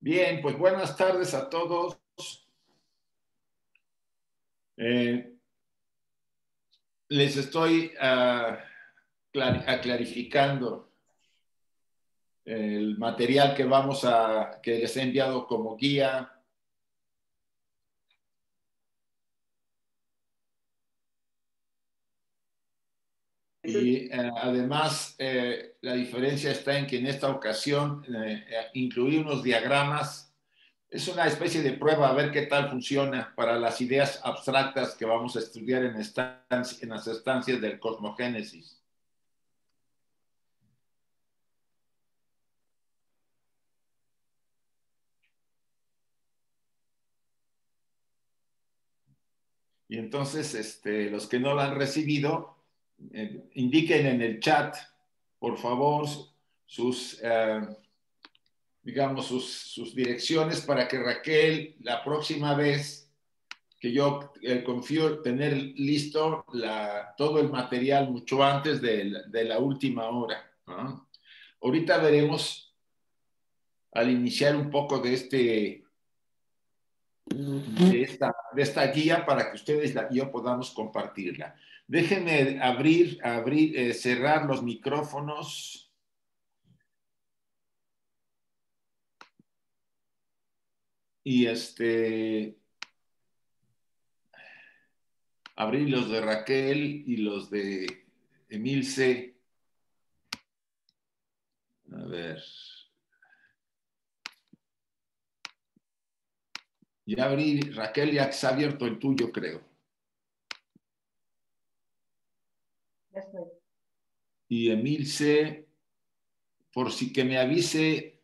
Bien, pues buenas tardes a todos. Eh, les estoy uh, clarificando el material que vamos a, que les he enviado como guía. Y eh, además, eh, la diferencia está en que en esta ocasión eh, incluí unos diagramas. Es una especie de prueba a ver qué tal funciona para las ideas abstractas que vamos a estudiar en, en las estancias del cosmogénesis. Y entonces, este, los que no lo han recibido, eh, indiquen en el chat, por favor, sus, eh, digamos, sus, direcciones para que Raquel, la próxima vez que yo eh, confío tener listo todo el material mucho antes de, la última hora. Ahorita veremos, al iniciar un poco de este de esta, guía para que ustedes y yo podamos compartirla. Déjenme abrir, abrir eh, cerrar los micrófonos. Y este, abrir los de Raquel y los de Emilce. A ver. Ya abrí, Raquel, ya se ha abierto el tuyo, creo. Ya estoy. Y Emilce, por si que me avise,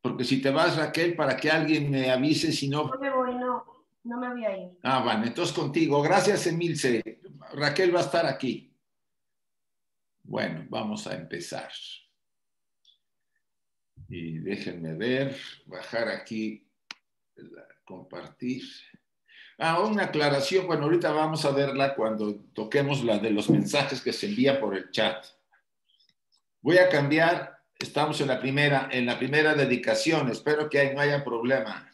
porque si te vas, Raquel, para que alguien me avise, si no... No me voy, no, no me voy a ir. Ah, bueno, entonces contigo. Gracias, Emilce. Raquel va a estar aquí. Bueno, vamos a empezar. Y déjenme ver, bajar aquí compartir. Ah, una aclaración, bueno, ahorita vamos a verla cuando toquemos la de los mensajes que se envía por el chat. Voy a cambiar, estamos en la primera, en la primera dedicación, espero que no haya problema.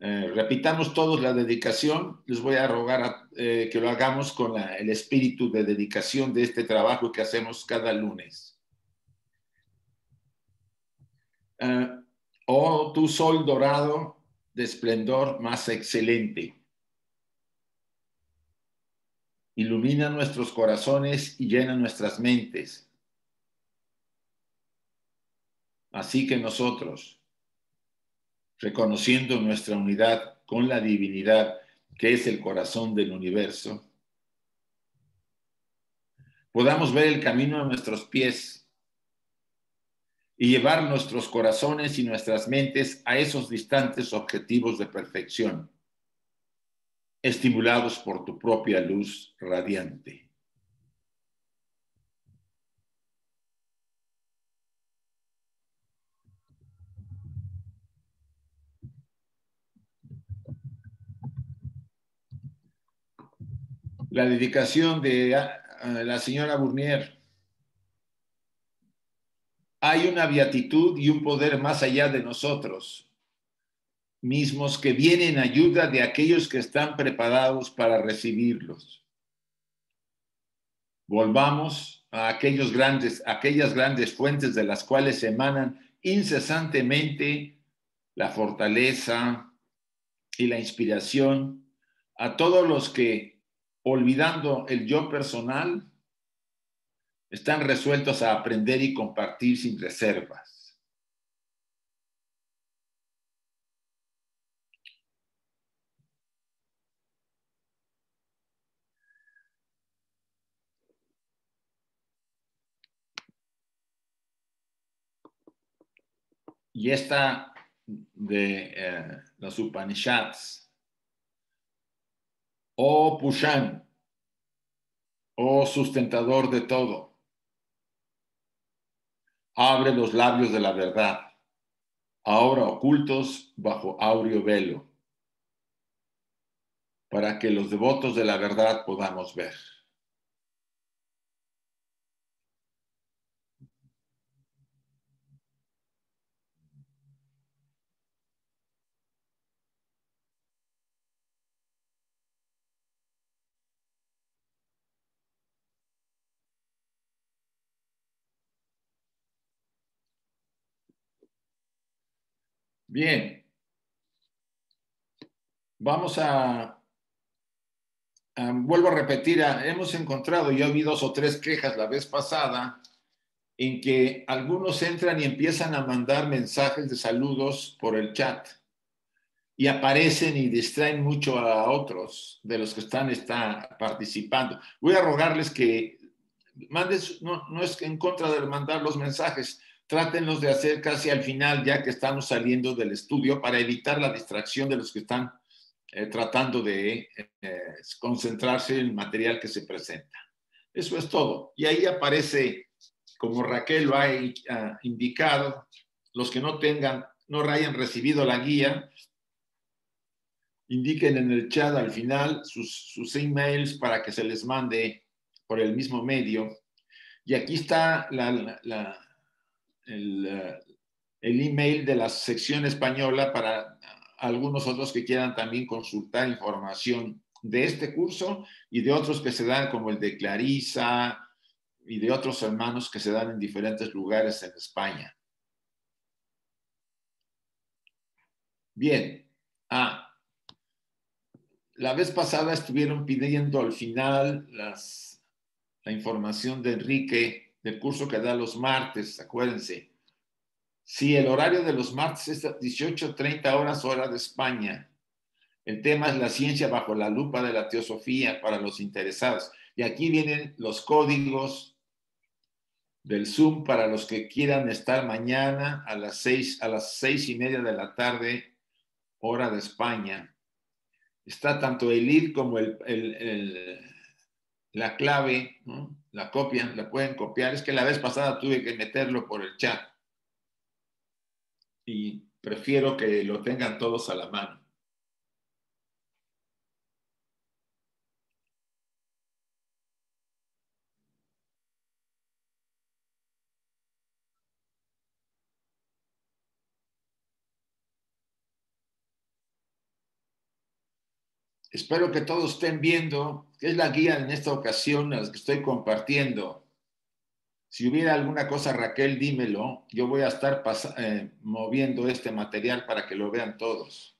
Eh, repitamos todos la dedicación, les voy a rogar eh, que lo hagamos con el espíritu de dedicación de este trabajo que hacemos cada lunes. Uh, Oh, tu sol dorado de esplendor más excelente. Ilumina nuestros corazones y llena nuestras mentes. Así que nosotros, reconociendo nuestra unidad con la divinidad que es el corazón del universo, podamos ver el camino a nuestros pies y llevar nuestros corazones y nuestras mentes a esos distantes objetivos de perfección, estimulados por tu propia luz radiante. La dedicación de la señora Burnier hay una beatitud y un poder más allá de nosotros mismos que vienen en ayuda de aquellos que están preparados para recibirlos. Volvamos a aquellos grandes, aquellas grandes fuentes de las cuales emanan incesantemente la fortaleza y la inspiración a todos los que, olvidando el yo personal, están resueltos a aprender y compartir sin reservas. Y esta de eh, los Upanishads, oh Pushan, oh sustentador de todo, abre los labios de la verdad, ahora ocultos bajo áureo velo, para que los devotos de la verdad podamos ver. Bien. Vamos a, vuelvo a repetir, hemos encontrado, yo vi dos o tres quejas la vez pasada, en que algunos entran y empiezan a mandar mensajes de saludos por el chat y aparecen y distraen mucho a otros de los que están está participando. Voy a rogarles que mandes, no, no es en contra de mandar los mensajes, trátenlos de hacer casi al final, ya que estamos saliendo del estudio, para evitar la distracción de los que están eh, tratando de eh, concentrarse en el material que se presenta. Eso es todo. Y ahí aparece, como Raquel lo ha ah, indicado, los que no tengan, no hayan recibido la guía, indiquen en el chat al final sus emails para que se les mande por el mismo medio. Y aquí está la, el, eh, el, email de la sección española para algunos otros que quieran también consultar información de este curso y de otros que se dan como el de Clarisa y de otros hermanos que se dan en diferentes lugares en España. Bien. Ah, la vez pasada estuvieron pidiendo al final las, la información de Enrique del curso que da los martes, acuérdense. Si el horario de los martes es 18.30 horas hora de España, el tema es la ciencia bajo la lupa de la teosofía para los interesados. Y aquí vienen los códigos del Zoom para los que quieran estar mañana a las seis, a las seis y media de la tarde, hora de España. Está tanto el ID como el, la clave, la copian, la pueden copiar. Es que la vez pasada tuve que meterlo por el chat y prefiero que lo tengan todos a la mano. Espero que todos estén viendo, que es la guía en esta ocasión a la que estoy compartiendo. Si hubiera alguna cosa, Raquel, dímelo. Yo voy a estar eh, moviendo este material para que lo vean todos.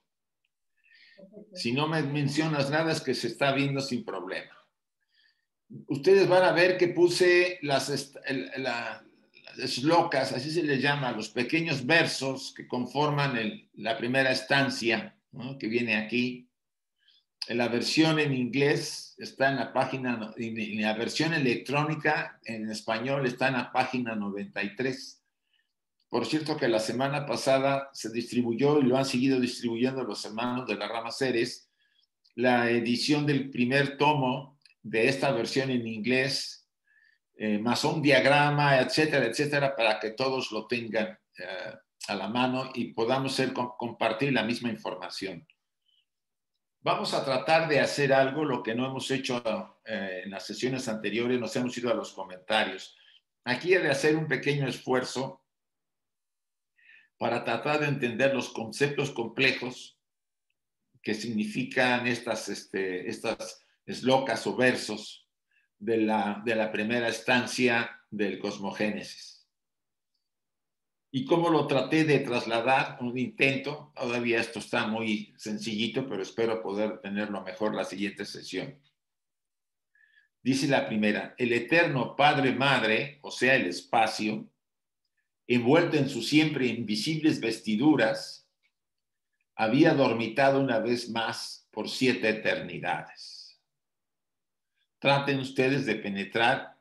Si no me mencionas nada, es que se está viendo sin problema. Ustedes van a ver que puse las, las locas, así se les llama, los pequeños versos que conforman la primera estancia que viene aquí la versión en inglés está en la página, en la versión electrónica en español está en la página 93. Por cierto que la semana pasada se distribuyó y lo han seguido distribuyendo los hermanos de la rama Ceres, la edición del primer tomo de esta versión en inglés, eh, más un diagrama, etcétera, etcétera, para que todos lo tengan eh, a la mano y podamos compartir la misma información. Vamos a tratar de hacer algo, lo que no hemos hecho eh, en las sesiones anteriores, nos hemos ido a los comentarios. Aquí he de hacer un pequeño esfuerzo para tratar de entender los conceptos complejos que significan estas, este, estas eslocas o versos de la, de la primera estancia del cosmogénesis y cómo lo traté de trasladar, un intento, todavía esto está muy sencillito, pero espero poder tenerlo mejor la siguiente sesión. Dice la primera, el eterno Padre Madre, o sea, el espacio, envuelto en sus siempre invisibles vestiduras, había dormitado una vez más por siete eternidades. Traten ustedes de penetrar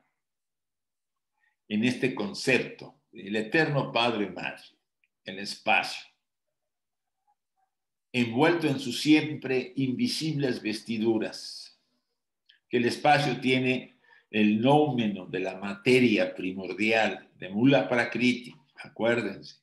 en este concepto el eterno Padre Madre, el espacio, envuelto en sus siempre invisibles vestiduras, que el espacio tiene el nómeno de la materia primordial de Mula Prakriti, acuérdense.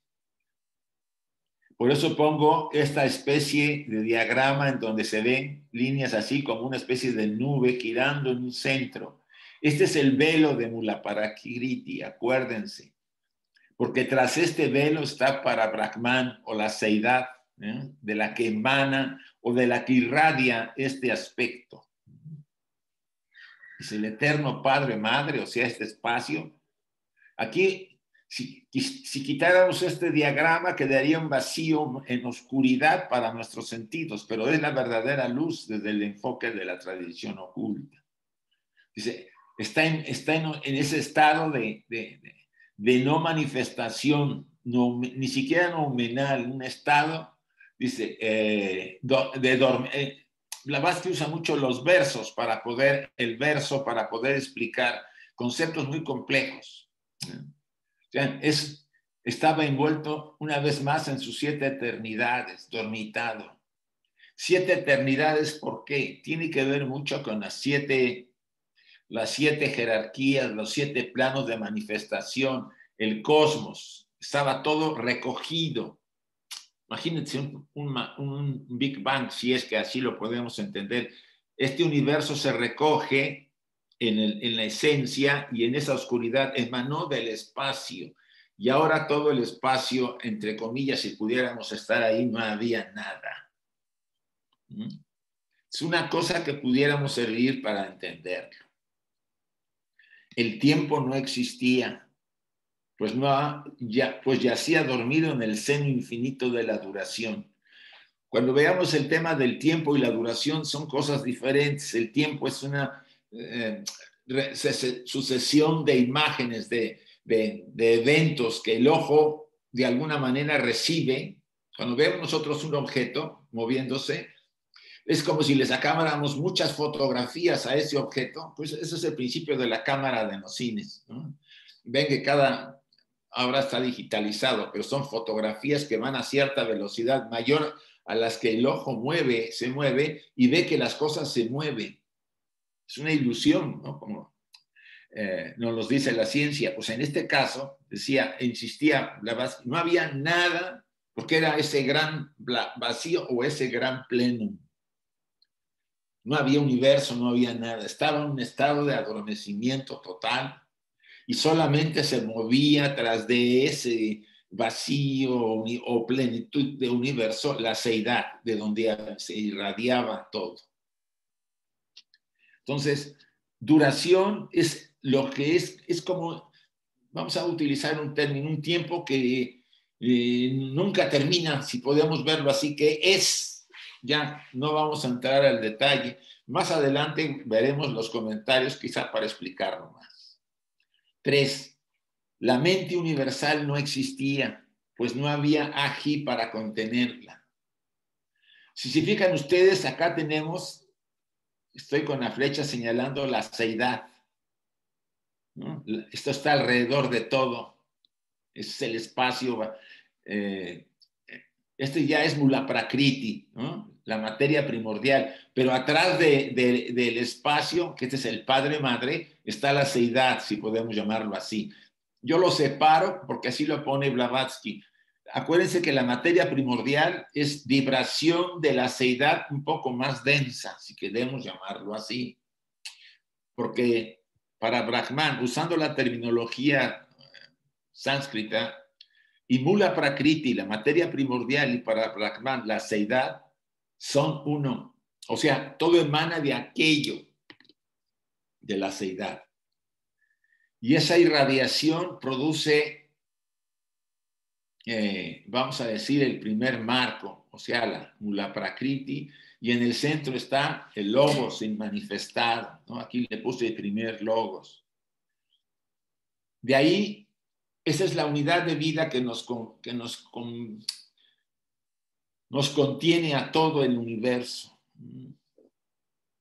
Por eso pongo esta especie de diagrama en donde se ven líneas así como una especie de nube girando en un centro. Este es el velo de Mula Prakriti, acuérdense porque tras este velo está para Brahman o la seidad, ¿eh? de la que emana o de la que irradia este aspecto. Es el eterno Padre, Madre, o sea, este espacio. Aquí Si, si, quitáramos este diagrama, quedaría un vacío en oscuridad para nuestros sentidos, pero es la verdadera luz desde el enfoque de la tradición oculta. Dice, está en, está en, ese estado de, no manifestación, ni siquiera nominal, un estado, dice, eh, de dormir. Eh, Blavatsky usa mucho los versos para poder, el verso para poder explicar conceptos muy complejos. es, estaba envuelto una vez más en sus siete eternidades, dormitado. Siete eternidades, ¿por qué? Tiene que ver mucho con las siete, las siete jerarquías, los siete planos de manifestación, el cosmos. Estaba todo recogido. Imagínense un, Big Bang, si es que así lo podemos entender. Este universo se recoge en, la esencia y en esa oscuridad emanó del espacio. Y ahora todo el espacio, entre comillas, si pudiéramos estar ahí, no había nada. ¿Mm? Es una cosa que pudiéramos servir para entenderlo. El tiempo no existía, pues, no, ya, pues yacía dormido en el seno infinito de la duración. Cuando veamos el tema del tiempo y la duración, son cosas diferentes. El tiempo es una eh, sucesión de imágenes, de, eventos que el ojo de alguna manera recibe. Cuando vemos nosotros un objeto moviéndose, es como si le sacáramos muchas fotografías a ese objeto, pues ese es el principio de la cámara de los cines. Ven que cada, ahora está digitalizado, pero son fotografías que van a cierta velocidad mayor a las que el ojo mueve, se mueve y ve que las cosas se mueven. Es una ilusión, ¿no? Como eh, nos lo dice la ciencia. Pues en este caso, decía, insistía, no había nada, porque era ese gran vacío o ese gran pleno. No había universo, no había nada. Estaba en un estado de adormecimiento total y solamente se movía tras de ese vacío o plenitud de universo la seidad, de donde se irradiaba todo. Entonces, duración es lo que es, es como, vamos a utilizar un término, un tiempo que eh, nunca termina, si podemos verlo así, que es, ya no vamos a entrar al detalle. Más adelante veremos los comentarios quizá para explicarlo más. Tres, la mente universal no existía, pues no había ají para contenerla. Si se fijan ustedes, acá tenemos estoy con la flecha señalando la seidad. Esto está alrededor de todo. Es el espacio. Eh, este ya es Mulaprakriti, la materia primordial. Pero atrás del espacio, que este es el Padre-Madre, está la seidad, si podemos llamarlo así. Yo lo separo porque así lo pone Blavatsky acuérdense que la materia primordial es vibración de la seidad un poco más densa, si queremos llamarlo así. Porque para Brahman, usando la terminología sánscrita, y Mula Prakriti, la materia primordial, y para Brahman, la seidad, son uno. O sea, todo emana de aquello, de la seidad. Y esa irradiación produce eh, vamos a decir, el primer marco, o sea, la mula prakriti, y en el centro está el logos sin manifestado. ¿no? Aquí le puse el primer logos. De ahí, esa es la unidad de vida que nos, que nos, nos contiene a todo el universo.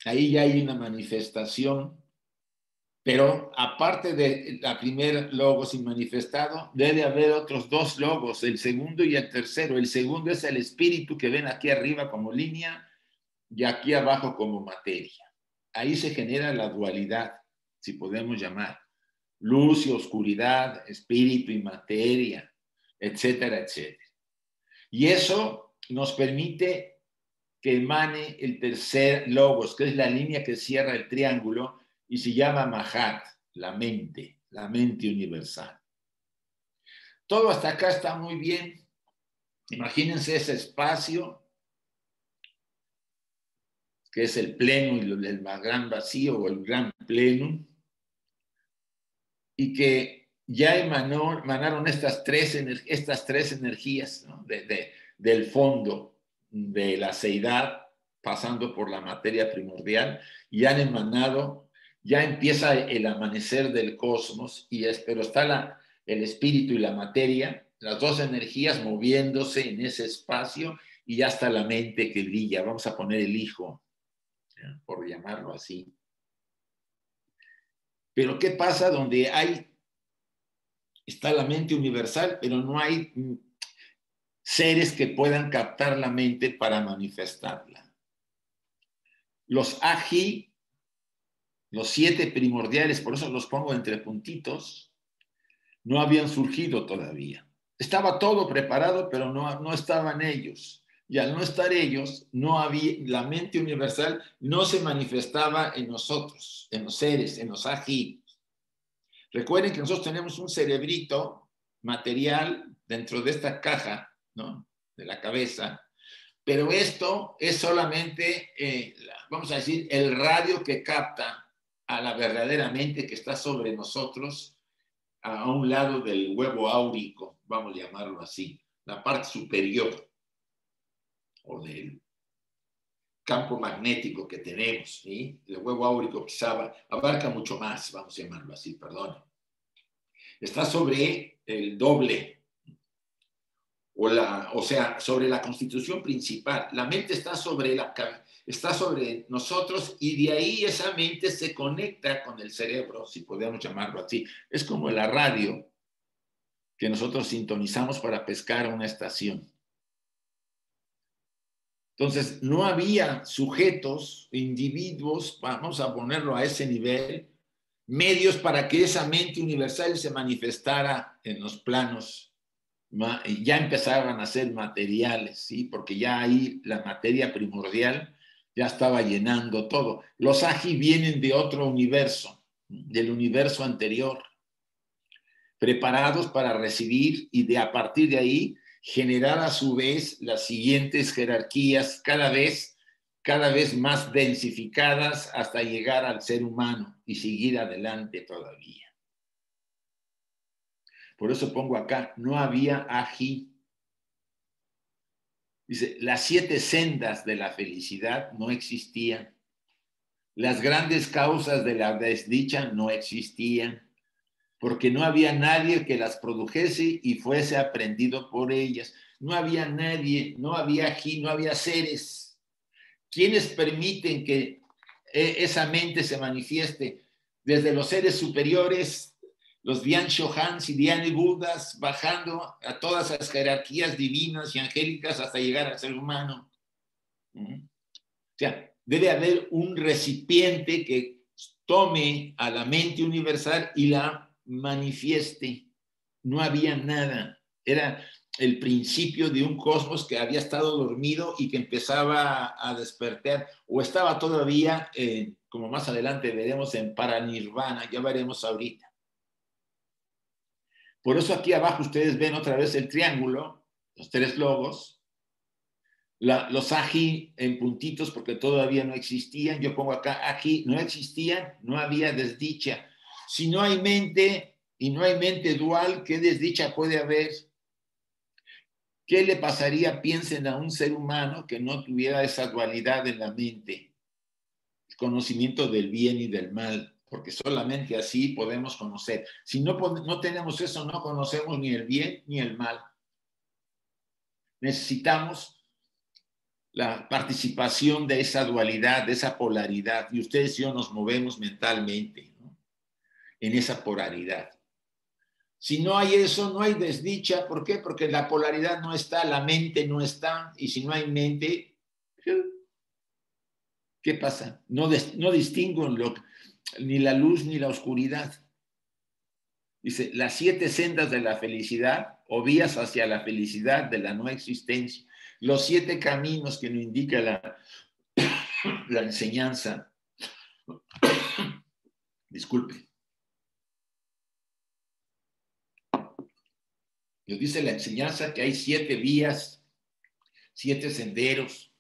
Ahí ya hay una manifestación pero aparte de la primer logo sin manifestado, debe haber otros dos logos, el segundo y el tercero. El segundo es el espíritu que ven aquí arriba como línea y aquí abajo como materia. Ahí se genera la dualidad, si podemos llamar. Luz y oscuridad, espíritu y materia, etcétera, etcétera. Y eso nos permite que emane el tercer logos, que es la línea que cierra el triángulo y se llama Mahat, la mente, la mente universal. Todo hasta acá está muy bien. Imagínense ese espacio que es el pleno y el gran vacío o el gran pleno, y que ya emanó, emanaron estas tres, estas tres energías del fondo de la seidad, pasando por la materia primordial, y han emanado, ya empieza el amanecer del cosmos, y es, pero está el espíritu y la materia, las dos energías moviéndose en ese espacio, y ya está la mente que brilla. Vamos a poner el hijo, por llamarlo así. Pero ¿qué pasa donde hay, está la mente universal, pero no hay mm, seres que puedan captar la mente para manifestarla? Los aji, los siete primordiales, por eso los pongo entre puntitos, no habían surgido todavía. Estaba todo preparado, pero no, no estaban ellos. Y al no estar ellos, no había, la mente universal no se manifestaba en nosotros, en los seres, en los ají. Recuerden que nosotros tenemos un cerebrito material dentro de esta caja, ¿no? De la cabeza. Pero esto es solamente, eh, vamos a decir, el radio que capta a la verdadera mente que está sobre nosotros, a un lado del huevo áurico, vamos a llamarlo así, la parte superior o del campo magnético que tenemos. ¿sí? El huevo áurico quizá abarca mucho más, vamos a llamarlo así, perdón. Está sobre el doble, o, la, o sea, sobre la constitución principal. La mente está sobre, la, está sobre nosotros y de ahí esa mente se conecta con el cerebro, si podemos llamarlo así. Es como la radio que nosotros sintonizamos para pescar una estación. Entonces, no había sujetos, individuos, vamos a ponerlo a ese nivel, medios para que esa mente universal se manifestara en los planos. Ya empezaban a ser materiales, ¿sí? Porque ya ahí la materia primordial ya estaba llenando todo. Los agi vienen de otro universo, del universo anterior, preparados para recibir y de a partir de ahí generar a su vez las siguientes jerarquías cada vez, cada vez más densificadas hasta llegar al ser humano y seguir adelante todavía. Por eso pongo acá, no había ají. Dice, las siete sendas de la felicidad no existían. Las grandes causas de la desdicha no existían porque no había nadie que las produjese y fuese aprendido por ellas. No había nadie, no había aquí, no había seres. ¿Quiénes permiten que e, esa mente se manifieste? Desde los seres superiores, los Dian Shohans y Dian Budas, bajando a todas las jerarquías divinas y angélicas hasta llegar al ser humano. ¿Mm? O sea, debe haber un recipiente que tome a la mente universal y la manifieste. No había nada. Era el principio de un cosmos que había estado dormido y que empezaba a despertar, o estaba todavía, eh, como más adelante veremos, en paranirvana, ya veremos ahorita. Por eso aquí abajo ustedes ven otra vez el triángulo, los tres logos, los aji en puntitos porque todavía no existían. Yo pongo acá aji, no existían, no había desdicha. Si no hay mente y no hay mente dual, ¿qué desdicha puede haber? ¿Qué le pasaría, piensen, a un ser humano que no tuviera esa dualidad en la mente? El conocimiento del bien y del mal, porque solamente así podemos conocer. Si no, no tenemos eso, no conocemos ni el bien ni el mal. Necesitamos la participación de esa dualidad, de esa polaridad, y ustedes y yo nos movemos mentalmente en esa polaridad. Si no hay eso, no hay desdicha. ¿Por qué? Porque la polaridad no está, la mente no está. Y si no hay mente, ¿qué pasa? No, no distingo ni la luz ni la oscuridad. Dice, las siete sendas de la felicidad o vías hacia la felicidad de la no existencia. Los siete caminos que nos indica la, la enseñanza. Disculpe. Nos dice la enseñanza que hay siete vías, siete senderos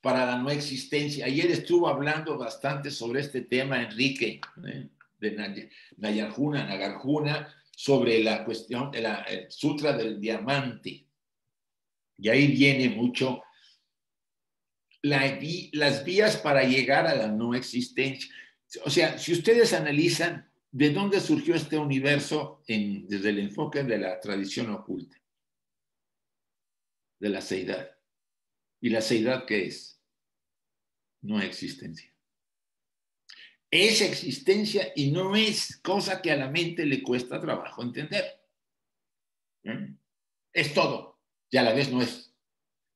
para la no existencia. Ayer estuvo hablando bastante sobre este tema Enrique ¿eh? de Nayarjuna, Nagarjuna, sobre la cuestión de la sutra del diamante. Y ahí viene mucho las vías para llegar a la no existencia. O sea, si ustedes analizan de dónde surgió este universo desde el enfoque de la tradición oculta, de la seidad. ¿Y la seidad qué es? No existencia. Es existencia y no es cosa que a la mente le cuesta trabajo entender. ¿Mm? Es todo y a la vez no es.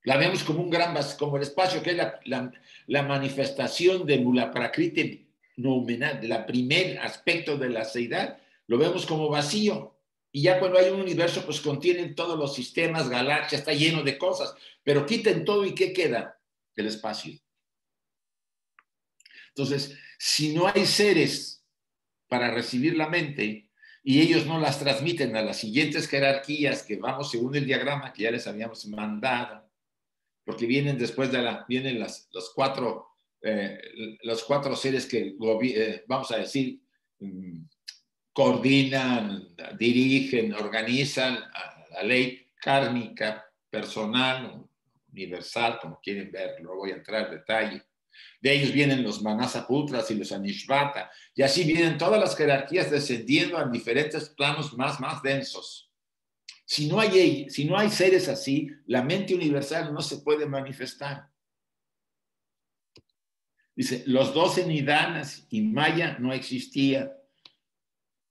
La vemos como un gran como el espacio que es la, manifestación de Mula Prakriti Noumenat, la primer aspecto de la seidad, lo vemos como vacío. Y ya cuando hay un universo, pues contienen todos los sistemas, galaxias, está lleno de cosas, pero quiten todo y ¿qué queda? El espacio. Entonces, si no hay seres para recibir la mente y ellos no las transmiten a las siguientes jerarquías que vamos según el diagrama que ya les habíamos mandado, porque vienen después de la, vienen las, los, cuatro, eh, los cuatro seres que, eh, vamos a decir, mm, coordinan, dirigen, organizan la ley kármica personal, universal, como quieren ver, lo voy a entrar en detalle. De ellos vienen los Manasaputras y los Anishvata, y así vienen todas las jerarquías descendiendo a diferentes planos más, más densos. Si no, hay, si no hay seres así, la mente universal no se puede manifestar. Dice, los doce nidanas y Maya no existía.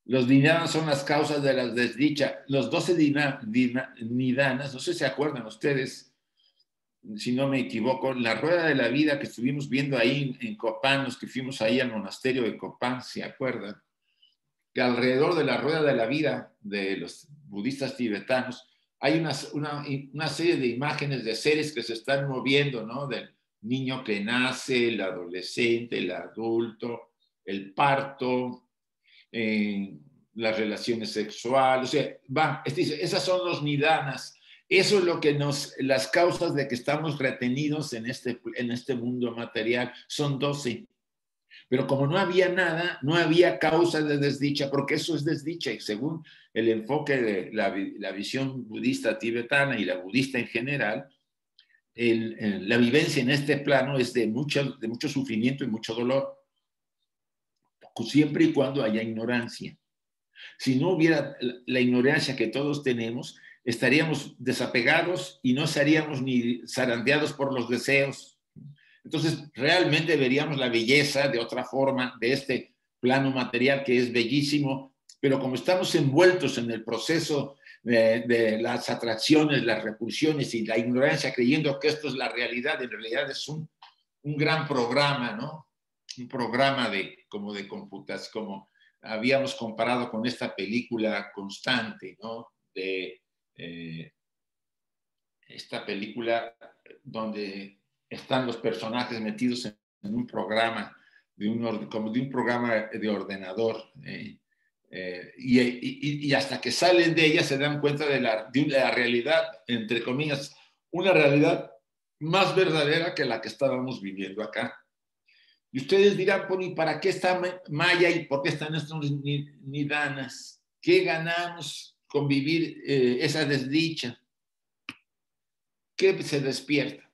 Los nidanas son las causas de las desdichas. Los doce nidanas, no sé si se acuerdan ustedes, si no me equivoco, la rueda de la vida que estuvimos viendo ahí en Copán, los que fuimos ahí al monasterio de Copán, ¿se acuerdan? Que alrededor de la rueda de la vida de los budistas tibetanos hay una, una, una serie de imágenes de seres que se están moviendo, ¿no? Del niño que nace, el adolescente, el adulto, el parto, eh, las relaciones sexuales, o sea, va, esas son los nidanas eso es lo que nos, las causas de que estamos retenidos en este, en este mundo material son 12. Pero como no había nada, no había causa de desdicha, porque eso es desdicha. Y según el enfoque de la, la visión budista tibetana y la budista en general, la vivencia en este plano es de mucho, de mucho sufrimiento y mucho dolor, siempre y cuando haya ignorancia. Si no hubiera la ignorancia que todos tenemos, estaríamos desapegados y no seríamos ni zarandeados por los deseos. Entonces, realmente veríamos la belleza de otra forma de este plano material que es bellísimo, pero como estamos envueltos en el proceso de, las atracciones, las repulsiones y la ignorancia, creyendo que esto es la realidad, en realidad es un, un gran programa, ¿no? Un programa de, como de computación, como habíamos comparado con esta película constante, ¿no? De eh, esta película donde están los personajes metidos en, un programa, de un, como de un programa de ordenador. Eh, eh, y, y, hasta que salen de ella se dan cuenta de la, de la realidad, entre comillas, una realidad más verdadera que la que estábamos viviendo acá. Y ustedes dirán, ¿y para qué está Maya y por qué están estos nidanas? ¿Qué ganamos convivir eh, esa desdicha que se despierta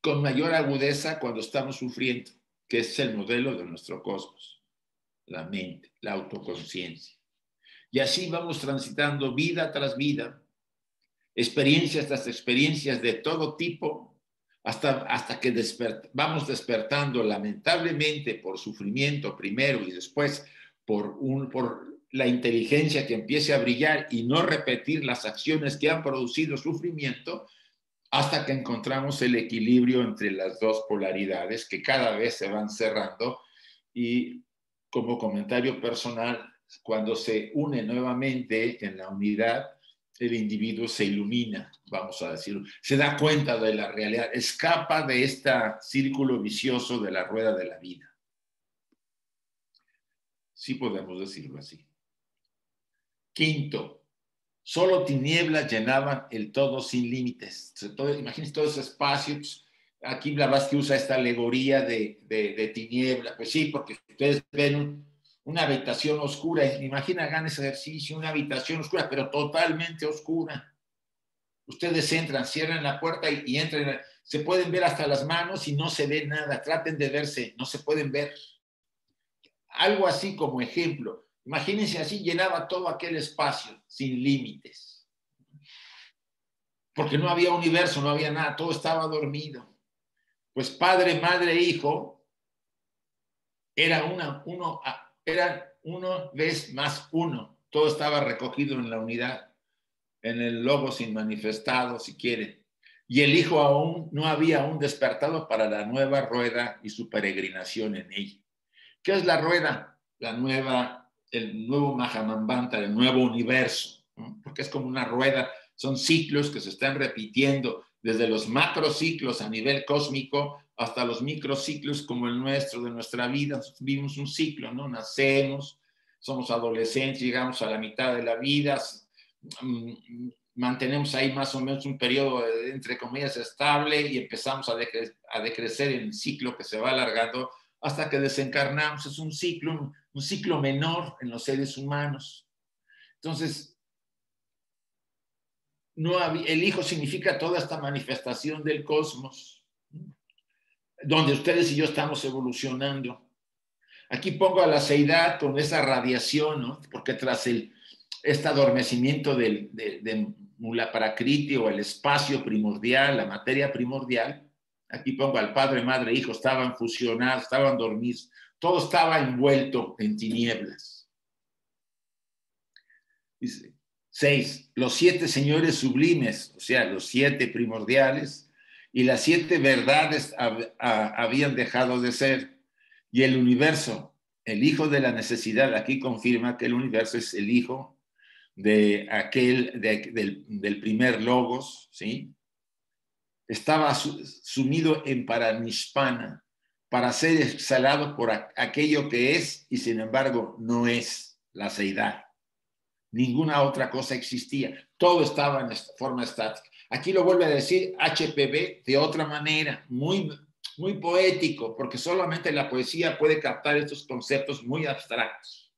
con mayor agudeza cuando estamos sufriendo, que es el modelo de nuestro cosmos, la mente, la autoconciencia. Y así vamos transitando vida tras vida, experiencias tras experiencias de todo tipo, hasta, hasta que vamos despertando lamentablemente por sufrimiento primero y después por, un, por la inteligencia que empiece a brillar y no repetir las acciones que han producido sufrimiento hasta que encontramos el equilibrio entre las dos polaridades que cada vez se van cerrando y como comentario personal, cuando se une nuevamente en la unidad, el individuo se ilumina, vamos a decirlo, se da cuenta de la realidad, escapa de este círculo vicioso de la rueda de la vida. Sí podemos decirlo así. Quinto, solo tinieblas llenaban el todo sin límites. imagínense todos esos espacios. Aquí Blavatsky usa esta alegoría de, de, tiniebla. Pues sí, porque ustedes ven una habitación oscura. Imagina, hagan ese ejercicio, una habitación oscura, pero totalmente oscura. Ustedes entran, cierran la puerta y, y entran. Se pueden ver hasta las manos y no se ve nada. Traten de verse, no se pueden ver. Algo así como ejemplo. Imagínense así, llenaba todo aquel espacio sin límites. Porque no había universo, no había nada, todo estaba dormido. Pues padre, madre, hijo, era una, uno, era uno vez más uno. Todo estaba recogido en la unidad, en el logo sin manifestado, si quieren. Y el hijo aún no había aún despertado para la nueva rueda y su peregrinación en ella. ¿Qué es la rueda? La nueva, el nuevo Mahamambanta, el nuevo universo, porque es como una rueda, son ciclos que se están repitiendo desde los macrociclos a nivel cósmico hasta los microciclos como el nuestro de nuestra vida. Vivimos un ciclo, ¿no? Nacemos, somos adolescentes, llegamos a la mitad de la vida, mm, mantenemos ahí más o menos un periodo, entre comillas, estable y empezamos a, a decrecer en el ciclo que se va alargando hasta que desencarnamos. Es un ciclo, un ciclo menor en los seres humanos. Entonces, no el Hijo significa toda esta manifestación del cosmos, donde ustedes y yo estamos evolucionando. Aquí pongo a la seidad con esa radiación, ¿no? porque tras el, este adormecimiento del, de, Mula Prakriti o el espacio primordial, la materia primordial, aquí pongo al padre, madre, hijo, estaban fusionados, estaban dormidos, todo estaba envuelto en tinieblas. Dice, seis, los siete señores sublimes, o sea, los siete primordiales, y las siete verdades habían dejado de ser, y el universo, el hijo de la necesidad, aquí confirma que el universo es el hijo de aquel, del, primer logos, ¿sí? estaba sumido en paranishpana para ser exhalado por aquello que es y sin embargo no es la seidad. Ninguna otra cosa existía. Todo estaba en forma estática. Aquí lo vuelve a decir HPV de otra manera, muy, muy poético, porque solamente la poesía puede captar estos conceptos muy abstractos.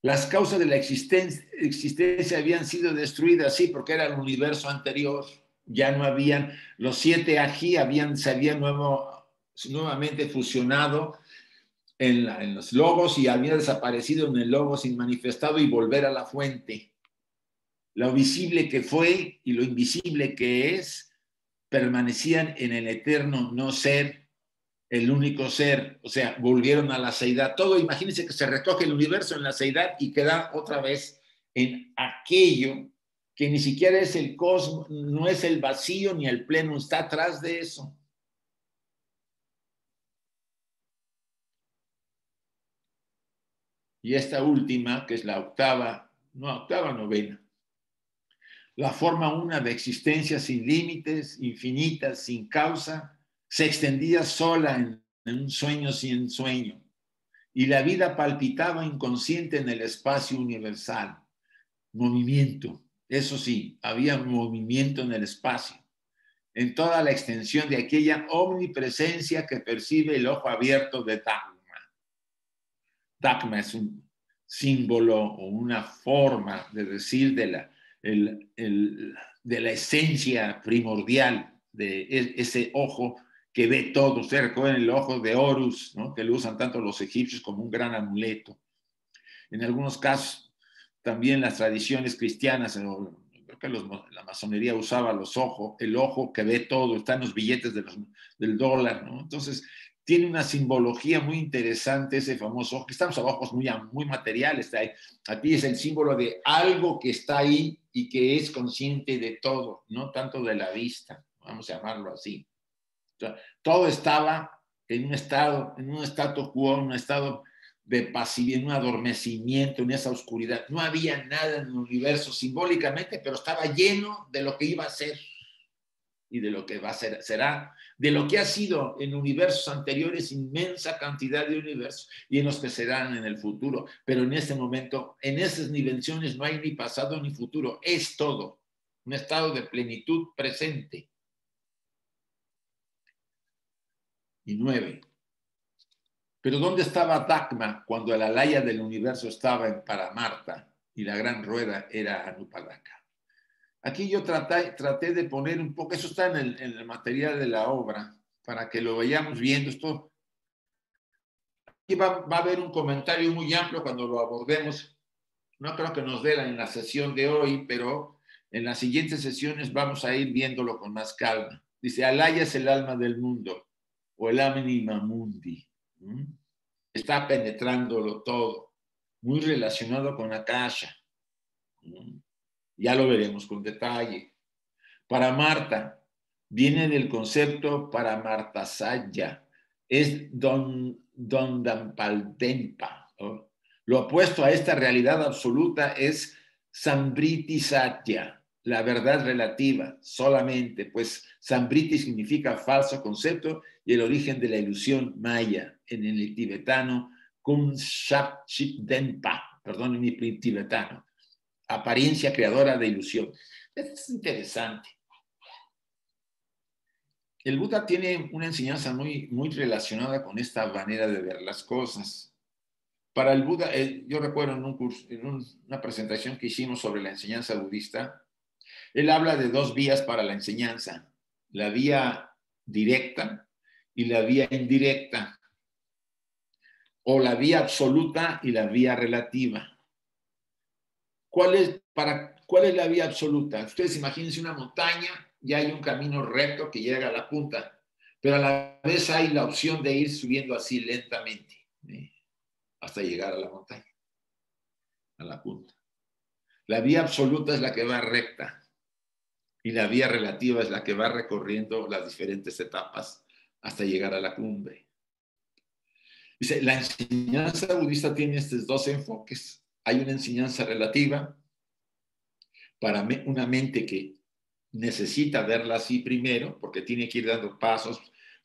Las causas de la existencia, habían sido destruidas, sí, porque era el universo anterior. Ya no habían, los siete ají habían, se habían nuevo, nuevamente fusionado en, los logos y había desaparecido en el logo sin manifestado y volver a la fuente. Lo visible que fue y lo invisible que es permanecían en el eterno no ser el único ser, o sea, volvieron a la seidad. Todo, imagínense que se recoge el universo en la seidad y queda otra vez en aquello que ni siquiera es el cosmos, no es el vacío ni el pleno, está atrás de eso. Y esta última, que es la octava, no octava, novena, la forma una de existencia sin límites, infinita, sin causa, se extendía sola en, un sueño sin sueño, y la vida palpitaba inconsciente en el espacio universal. Movimiento, eso sí, había movimiento en el espacio, en toda la extensión de aquella omnipresencia que percibe el ojo abierto de Dagma. Dagma es un símbolo o una forma de decir de la, de la esencia primordial de e, ese ojo que ve todo. Ustedes recuerdan el ojo de Horus, ¿no? que lo usan tanto los egipcios como un gran amuleto. En algunos casos, también las tradiciones cristianas, creo que la masonería usaba los ojos, el ojo que ve todo, están los billetes de del dólar. ¿no? Entonces, tiene una simbología muy interesante ese famoso que estamos a ojos muy, muy materiales. Aquí es el símbolo de algo que está ahí y que es consciente de todo, no tanto de la vista, vamos a llamarlo así todo estaba en un estado, en un estado quo, en un estado de pasividad, en un adormecimiento, en esa oscuridad. No había nada en el universo simbólicamente, pero estaba lleno de lo que iba a ser y de lo que va a ser, será, de lo que ha sido en universos anteriores, inmensa cantidad de universos y en los que serán en el futuro. Pero en este momento, en esas dimensiones no hay ni pasado ni futuro, es todo, un estado de plenitud presente. y nueve. Pero ¿dónde estaba Dagma cuando la laya del universo estaba en Paramarta y la gran rueda era Anupadaka? Aquí yo traté, de poner un poco, eso está en el, material de la obra, para que lo vayamos viendo. Esto aquí va, a haber un comentario muy amplio cuando lo abordemos. No creo que nos dé en la sesión de hoy, pero en las siguientes sesiones vamos a ir viéndolo con más calma. Dice, Alaya es el alma del mundo, o el anima mundi. Está penetrándolo todo, muy relacionado con Akasha. Ya lo veremos con detalle. Para Marta, viene del concepto para Marta Saya, es don, don Dampaldempa. Lo opuesto a esta realidad absoluta es Sambriti Satya, la verdad relativa solamente, pues Sambriti significa falso concepto y el origen de la ilusión maya en el tibetano, Kun Denpa, perdón, en mi tibetano, apariencia creadora de ilusión. Es interesante. El Buda tiene una enseñanza muy, muy relacionada con esta manera de ver las cosas. Para el Buda, eh, yo recuerdo en, un curso, en una presentación que hicimos sobre la enseñanza budista, él habla de dos vías para la enseñanza, la vía directa y la vía indirecta, o la vía absoluta y la vía relativa. ¿Cuál es, para, ¿Cuál es la vía absoluta? Ustedes imagínense una montaña y hay un camino recto que llega a la punta, pero a la vez hay la opción de ir subiendo así lentamente hasta llegar a la montaña, a la punta. La vía absoluta es la que va recta y la vía relativa es la que va recorriendo las diferentes etapas hasta llegar a la cumbre. Dice, la enseñanza budista tiene estos dos enfoques. Hay una enseñanza relativa para una mente que necesita verla así primero, porque tiene que ir dando pasos,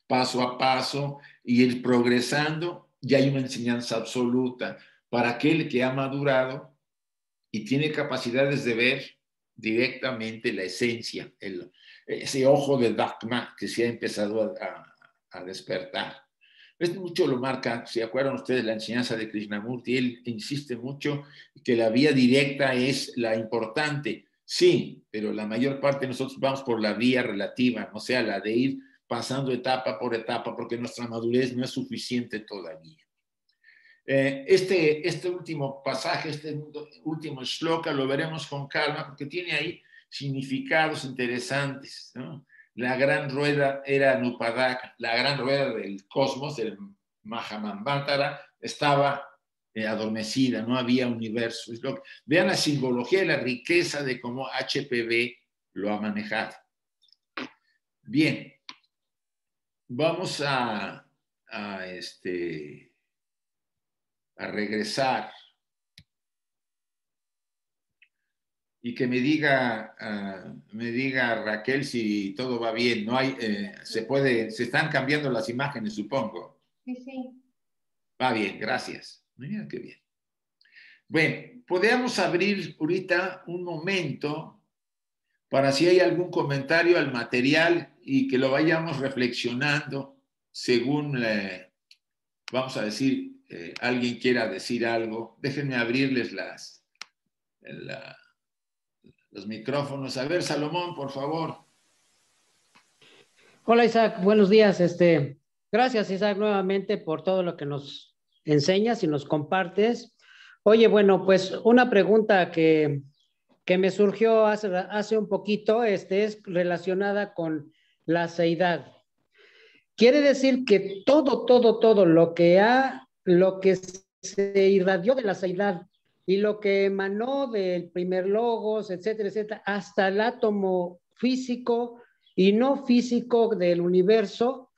paso a paso, y ir progresando, y hay una enseñanza absoluta para aquel que ha madurado y tiene capacidades de ver directamente la esencia, ese ojo de Dharma que se ha empezado a, despertar. Es mucho lo marca, si acuerdan ustedes la enseñanza de Krishnamurti, él insiste mucho que la vía directa es la importante. Sí, pero la mayor parte de nosotros vamos por la vía relativa, o sea, la de ir pasando etapa por etapa, porque nuestra madurez no es suficiente todavía. Eh, este, este último pasaje, este último shloka, lo veremos con calma porque tiene ahí significados interesantes. La gran rueda era Nupadak, la gran rueda del cosmos, del Mahamambantara, estaba eh, adormecida, no había universo. Vean la simbología y la riqueza de cómo HPV lo ha manejado. Bien, vamos a este a regresar y que me diga, uh, me diga Raquel si todo va bien. No hay, eh, se puede, se están cambiando las imágenes, supongo. Sí, sí. Va bien, gracias. Mira qué bien. Bueno, podemos abrir ahorita un momento para si hay algún comentario al material y que lo vayamos reflexionando según, eh, vamos a decir, eh, alguien quiera decir algo, déjenme abrirles las, los micrófonos. A ver, Salomón, por favor. Hola Isaac, buenos días. Este, gracias Isaac nuevamente por todo lo que nos enseñas y nos compartes. Oye, bueno, pues una pregunta que, que me surgió hace, hace un poquito este, es relacionada con la seidad. Quiere decir que todo, todo, todo lo que ha lo que se irradió de la Seidad y lo que emanó del primer logos, etcétera, etcétera, hasta el átomo físico y no físico del universo,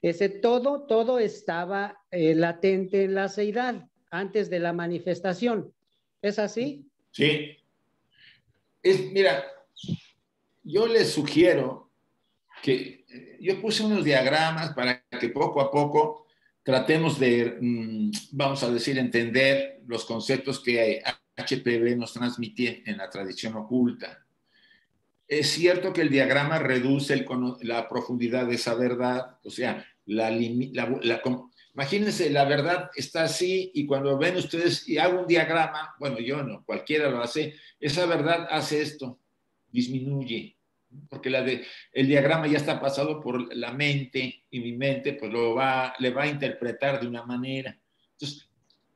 ese todo, todo estaba eh, latente en la Seidad antes de la manifestación. ¿Es así? Sí. Mira, yo les sugiero que eh, yo puse unos diagramas para que poco a poco tratemos de, mm, vamos a decir, entender los conceptos que HPV nos transmite en la tradición oculta. Es cierto que el diagrama reduce la profundidad de esa verdad, o sea, la, Imagínense, la verdad está así y cuando ven ustedes y hago un diagrama, bueno, yo no, cualquiera lo hace, esa verdad hace esto, disminuye, porque la de, el diagrama ya está pasado por la mente y mi mente pues lo va, le va a interpretar de una manera. Entonces,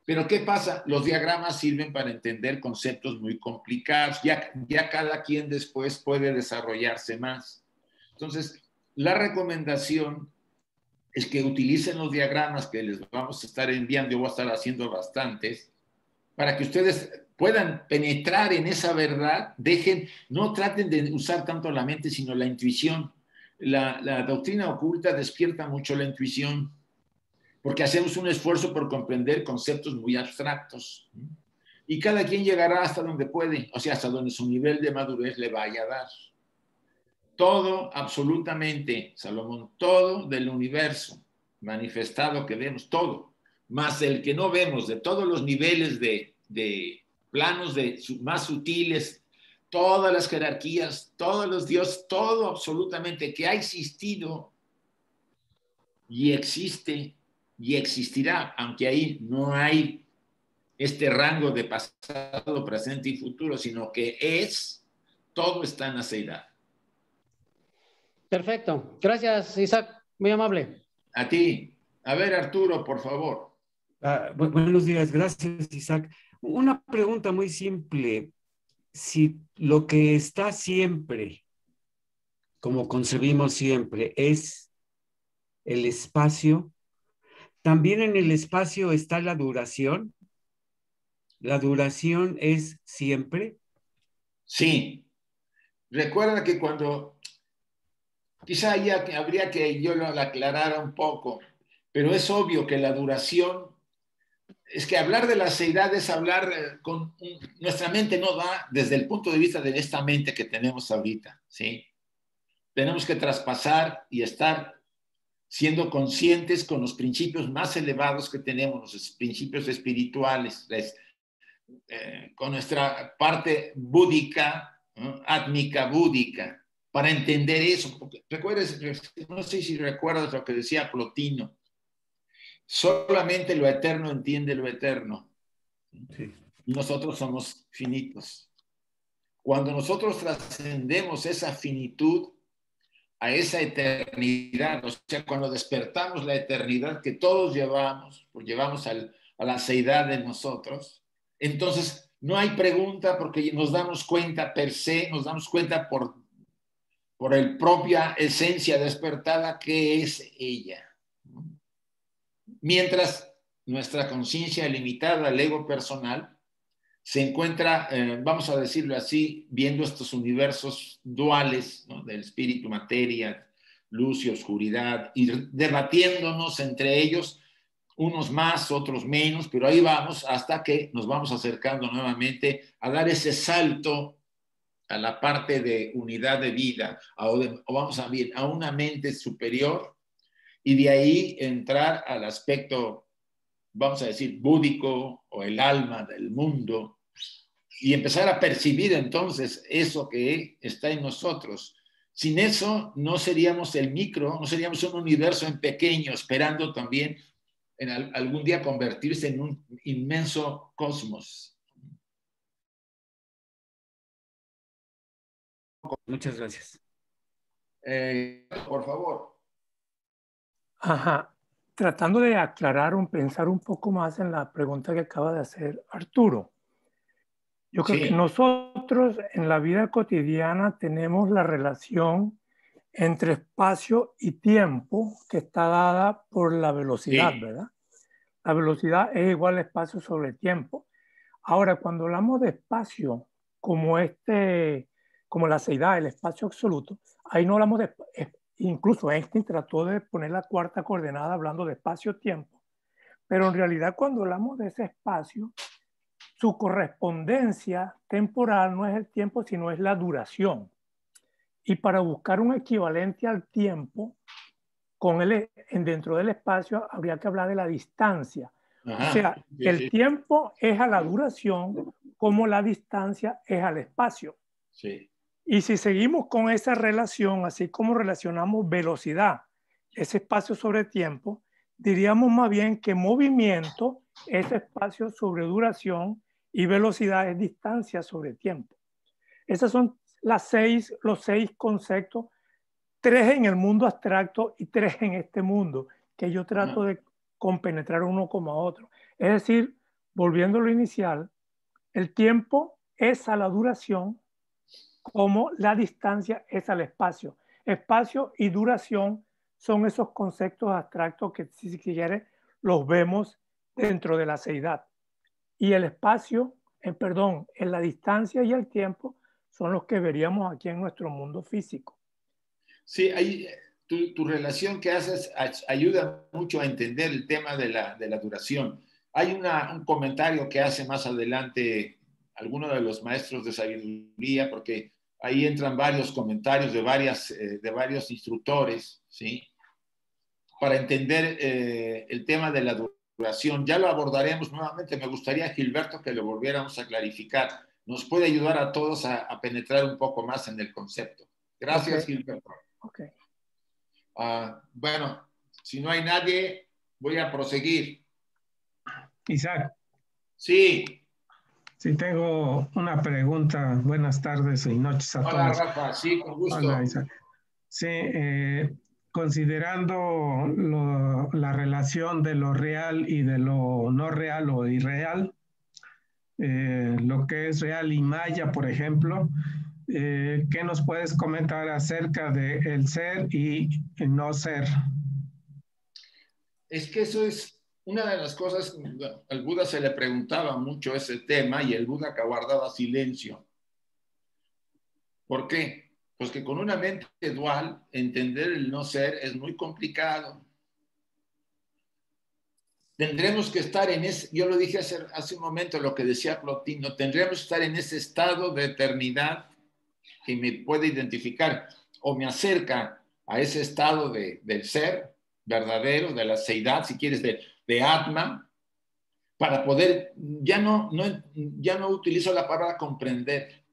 pero ¿qué pasa? Los diagramas sirven para entender conceptos muy complicados, ya, cada quien después puede desarrollarse más. Entonces, la recomendación es que utilicen los diagramas que les vamos a estar enviando, yo voy a estar haciendo bastantes, para que ustedes puedan penetrar en esa verdad, dejen, no traten de usar tanto la mente, sino la intuición. La doctrina oculta despierta mucho la intuición, porque hacemos un esfuerzo por comprender conceptos muy abstractos. Y cada quien llegará hasta donde puede, o sea, hasta donde su nivel de madurez le vaya a dar todo, absolutamente, Salomón, todo del universo manifestado que vemos, todo, más el que no vemos, de todos los niveles de, planos de, más sutiles, todas las jerarquías, todos los dioses, todo absolutamente que ha existido y existe y existirá, aunque ahí no hay este rango de pasado, presente y futuro, sino que es, todo está en aceidad. Perfecto. Gracias, Isaac. Muy amable. A ti. A ver, Arturo, por favor. Ah, buenos días. Gracias, Isaac. Una pregunta muy simple. Si lo que está siempre, como concebimos siempre, es el espacio, también en el espacio está la duración. ¿La duración es siempre? Sí. Recuerda que cuando Quizá ya habría que yo lo aclarara un poco, pero es obvio que la duración, es que hablar de la seidad es hablar eh, con, nuestra mente no da desde el punto de vista de esta mente que tenemos ahorita, ¿sí? Tenemos que traspasar y estar siendo conscientes con los principios más elevados que tenemos, los principios espirituales, eh, con nuestra parte búdica, ¿no? átmica búdica, para entender eso. Recuerdes, no sé si recuerdas lo que decía Plotino, solamente lo eterno entiende lo eterno. Nosotros somos finitos. Cuando nosotros trascendemos esa finitud a esa eternidad, o sea, cuando despertamos la eternidad que todos llevamos, pues llevamos a la seidad de nosotros, entonces no hay pregunta porque nos damos cuenta per se, nos damos cuenta por por el propia esencia despertada que es ella. Mientras nuestra conciencia limitada, el ego personal, se encuentra, eh, vamos a decirlo así, viendo estos universos duales del espíritu, materia, luz y oscuridad, y debatiéndonos entre ellos, unos más, otros menos, pero ahí vamos hasta que nos vamos acercando nuevamente a dar ese salto a la parte de unidad de vida, o, vamos a ver, a una mente superior, y de ahí entrar al aspecto, vamos a decir, búdico o el alma del mundo, y empezar a percibir entonces eso que está en nosotros. Sin eso no seríamos el micro, no seríamos un universo en pequeño, esperando también en algún día convertirse en un inmenso cosmos. Muchas gracias. Eh, por favor. Ajá. Tratando de aclarar un, pensar un poco más en la pregunta que acaba de hacer Arturo. Yo creo que nosotros en la vida cotidiana tenemos la relación entre espacio y tiempo que está dada por la velocidad, ¿verdad? La velocidad es igual a espacio sobre tiempo. Ahora, cuando hablamos de espacio como este como la seidad, el espacio absoluto, ahí no hablamos de, incluso Einstein trató de poner la cuarta coordenada hablando de espacio-tiempo, pero en realidad cuando hablamos de ese espacio, su correspondencia temporal no es el tiempo, sino es la duración. Y para buscar un equivalente al tiempo, con el, dentro del espacio habría que hablar de la distancia. o sea, el tiempo es a la duración como la distancia es al espacio. Sí. Y si seguimos con esa relación, así como relacionamos velocidad, ese espacio sobre tiempo, diríamos más bien que movimiento es espacio sobre duración y velocidad es distancia sobre tiempo. Esos son las seis, los seis conceptos, tres en el mundo abstracto y tres en este mundo, que yo trato de compenetrar uno como otro. Es decir, volviendo a lo inicial, el tiempo es a la duración como la distancia es al espacio. Espacio y duración son esos conceptos abstractos que, si quiere, los vemos dentro de la seidad. Y el espacio, en eh, perdón, en la distancia y el tiempo son los que veríamos aquí en nuestro mundo físico. Sí, hay, tu, relación que haces ayuda mucho a entender el tema de la, de la duración. Hay una, un comentario que hace más adelante alguno de los maestros de sabiduría, porque ahí entran varios comentarios de, varias, eh, de varios instructores, ¿sí? Para entender eh, el tema de la duración. Ya lo abordaremos nuevamente. Me gustaría, Gilberto, que lo volviéramos a clarificar. Nos puede ayudar a todos a, penetrar un poco más en el concepto. Gracias, Gilberto. Okay. Ah, bueno, si no hay nadie, voy a proseguir. Isaac. Sí. Sí, tengo una pregunta. Buenas tardes y noches a todos. Hola, Rafa. Sí, con gusto. Hola, Isaac. Sí, eh, considerando la relación de lo real y de lo no real o irreal, eh, lo que es real y maya, por ejemplo, eh, ¿qué nos puedes comentar acerca de el ser y no ser? Es que eso es una de las cosas, al Buda se le preguntaba mucho ese tema y el Buda que guardaba silencio. ¿Por qué? Pues que con una mente dual, entender el no ser es muy complicado. Tendremos que estar en ese, yo lo dije hace, hace un momento, lo que decía Plotino, tendremos que estar en ese estado de eternidad que me puede identificar o me acerca a ese estado de, del ser verdadero, de la seidad, si quieres, de, de Atma, para poder, ya no, no, ya no utilizo la palabra comprender,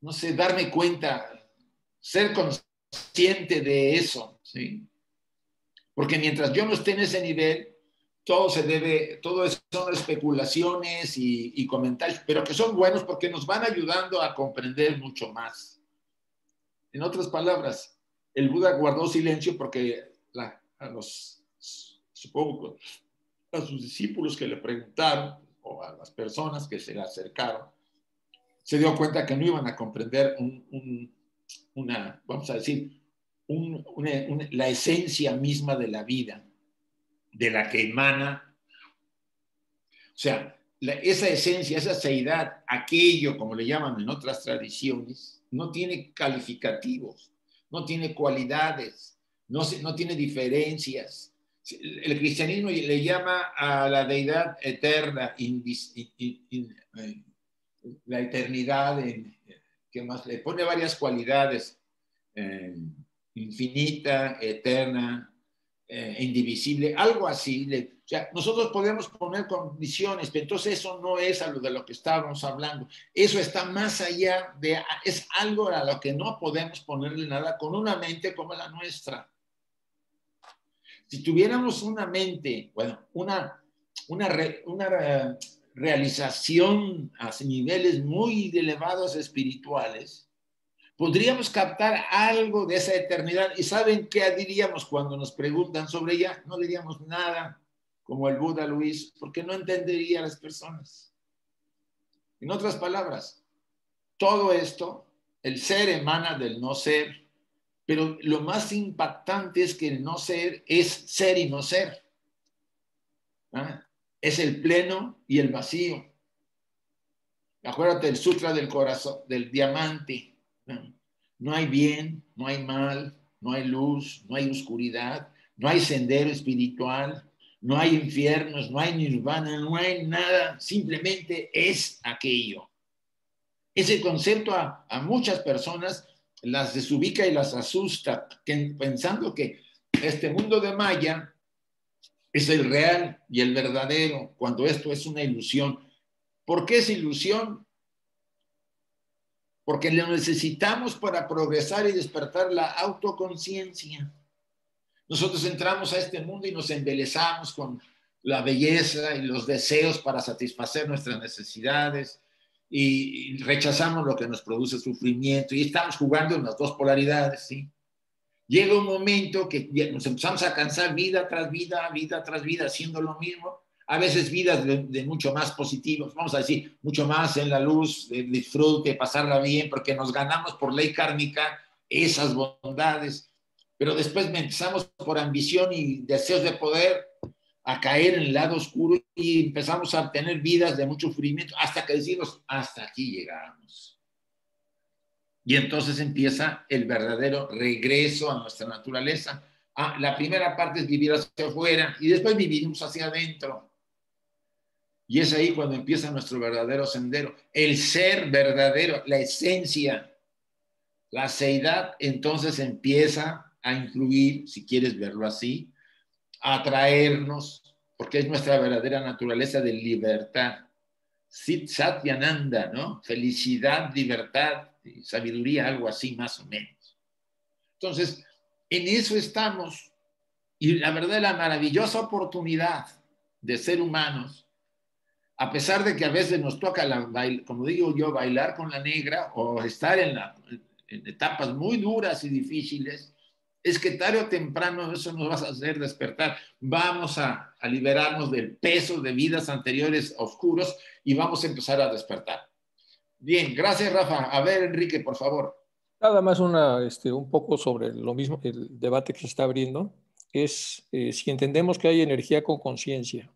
no sé, darme cuenta, ser consciente de eso, ¿sí? Porque mientras yo no esté en ese nivel, todo se debe, todo son especulaciones y, comentarios, pero que son buenos porque nos van ayudando a comprender mucho más. En otras palabras, el Buda guardó silencio porque a los, supongo, a sus discípulos que le preguntaron o a las personas que se le acercaron, se dio cuenta que no iban a comprender una, vamos a decir, la esencia misma de la vida, de la que emana. O sea, esa esencia, esa seidad, aquello, como le llaman en otras tradiciones, no tiene calificativos, no tiene cualidades, no, no tiene diferencias, el cristianismo le llama a la deidad eterna, eh, la eternidad, que más le pone varias cualidades, eh, infinita, eterna, eh, indivisible, algo así. nosotros podemos poner condiciones, pero entonces eso no es a lo de lo que estábamos hablando. Eso está más allá de, es algo a lo que no podemos ponerle nada con una mente como la nuestra. Si tuviéramos una mente, bueno, una, una, una realización a niveles muy elevados espirituales, podríamos captar algo de esa eternidad. ¿Y saben qué diríamos cuando nos preguntan sobre ella? No diríamos nada, como el Buda Luis, porque no entendería a las personas. En otras palabras, todo esto, el ser emana del no ser, pero lo más impactante es que el no ser es ser y no ser. ¿Ah? Es el pleno y el vacío. Acuérdate del sutra del corazón, del diamante. No hay bien, no hay mal, no hay luz, no hay oscuridad, no hay sendero espiritual, no hay infiernos, no hay nirvana, no hay nada, simplemente es aquello. Ese concepto a, a muchas personas las desubica y las asusta, pensando que este mundo de Maya es el real y el verdadero, cuando esto es una ilusión. ¿Por qué es ilusión? Porque lo necesitamos para progresar y despertar la autoconciencia. Nosotros entramos a este mundo y nos embelezamos con la belleza y los deseos para satisfacer nuestras necesidades y rechazamos lo que nos produce sufrimiento y estamos jugando en las dos polaridades, ¿sí? Llega un momento que nos empezamos a cansar vida tras vida, vida tras vida, haciendo lo mismo. A veces vidas de, mucho más positivos, vamos a decir, mucho más en la luz, de disfrute, pasarla bien, porque nos ganamos por ley kármica esas bondades. Pero después empezamos por ambición y deseos de poder a caer en el lado oscuro y empezamos a tener vidas de mucho sufrimiento hasta que decimos, hasta aquí llegamos. Y entonces empieza el verdadero regreso a nuestra naturaleza. Ah, la primera parte es vivir hacia afuera y después vivimos hacia adentro. Y es ahí cuando empieza nuestro verdadero sendero. El ser verdadero, la esencia, la seidad, entonces empieza a incluir, si quieres verlo así, a atraernos, porque es nuestra verdadera naturaleza de libertad. Sit Satyananda, ¿no? Felicidad, libertad, sabiduría, algo así más o menos. Entonces, en eso estamos. Y la verdad, la maravillosa oportunidad de ser humanos, a pesar de que a veces nos toca, como digo yo, bailar con la negra o estar en, en etapas muy duras y difíciles, es que tarde o temprano eso nos va a hacer despertar. Vamos a, a, liberarnos del peso de vidas anteriores oscuros y vamos a empezar a despertar. Bien, gracias Rafa. A ver, Enrique, por favor. Nada más una, este, un poco sobre lo mismo, el debate que se está abriendo, es eh, si entendemos que hay energía con conciencia,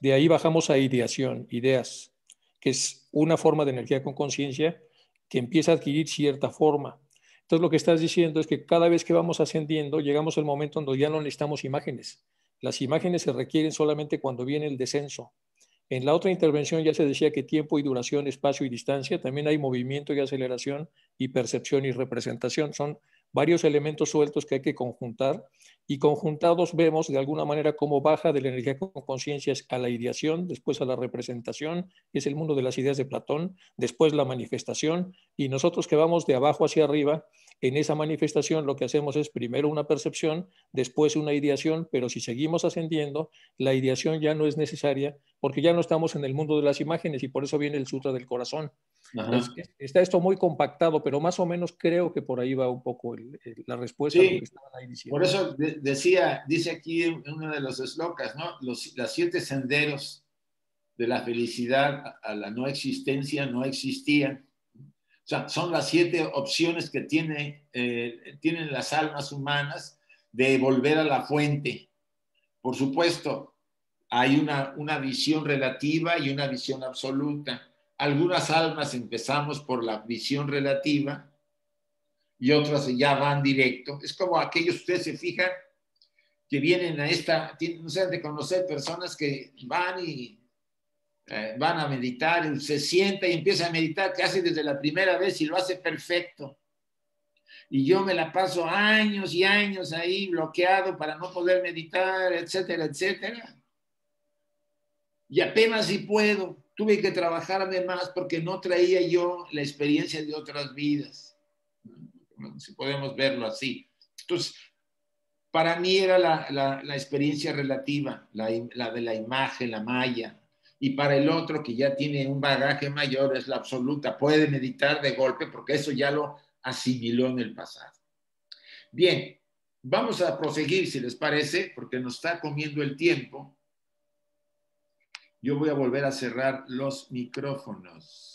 de ahí bajamos a ideación, ideas, que es una forma de energía con conciencia que empieza a adquirir cierta forma. Entonces lo que estás diciendo es que cada vez que vamos ascendiendo, llegamos al momento donde ya no necesitamos imágenes. Las imágenes se requieren solamente cuando viene el descenso. En la otra intervención ya se decía que tiempo y duración, espacio y distancia, también hay movimiento y aceleración y percepción y representación. Son varios elementos sueltos que hay que conjuntar y conjuntados vemos de alguna manera cómo baja de la energía con conciencia a la ideación, después a la representación, es el mundo de las ideas de Platón, después la manifestación y nosotros que vamos de abajo hacia arriba, en esa manifestación lo que hacemos es primero una percepción, después una ideación, pero si seguimos ascendiendo, la ideación ya no es necesaria porque ya no estamos en el mundo de las imágenes y por eso viene el Sutra del Corazón. Está esto muy compactado, pero más o menos creo que por ahí va un poco la respuesta a lo que estaban ahí diciendo. Por eso decía, dice aquí uno de los eslokas, ¿no? Los las siete senderos de la felicidad a la no existencia no existían o sea, son las siete opciones que tiene, eh, tienen las almas humanas de volver a la fuente. Por supuesto, hay una, una visión relativa y una visión absoluta. Algunas almas empezamos por la visión relativa y otras ya van directo. Es como aquellos, ustedes se fijan, que vienen a esta, no sé, de conocer personas que van y eh, van a meditar, se sienta y empieza a meditar casi desde la primera vez y lo hace perfecto. Y yo me la paso años y años ahí bloqueado para no poder meditar, etcétera, etcétera. Y apenas si puedo, tuve que trabajarme más porque no traía yo la experiencia de otras vidas. Si podemos verlo así. Entonces, para mí era la, la, experiencia relativa, la, la de la imagen, la malla, y para el otro que ya tiene un bagaje mayor es la absoluta. Puede meditar de golpe porque eso ya lo asimiló en el pasado. Bien, vamos a proseguir si les parece, porque nos está comiendo el tiempo. Yo voy a volver a cerrar los micrófonos.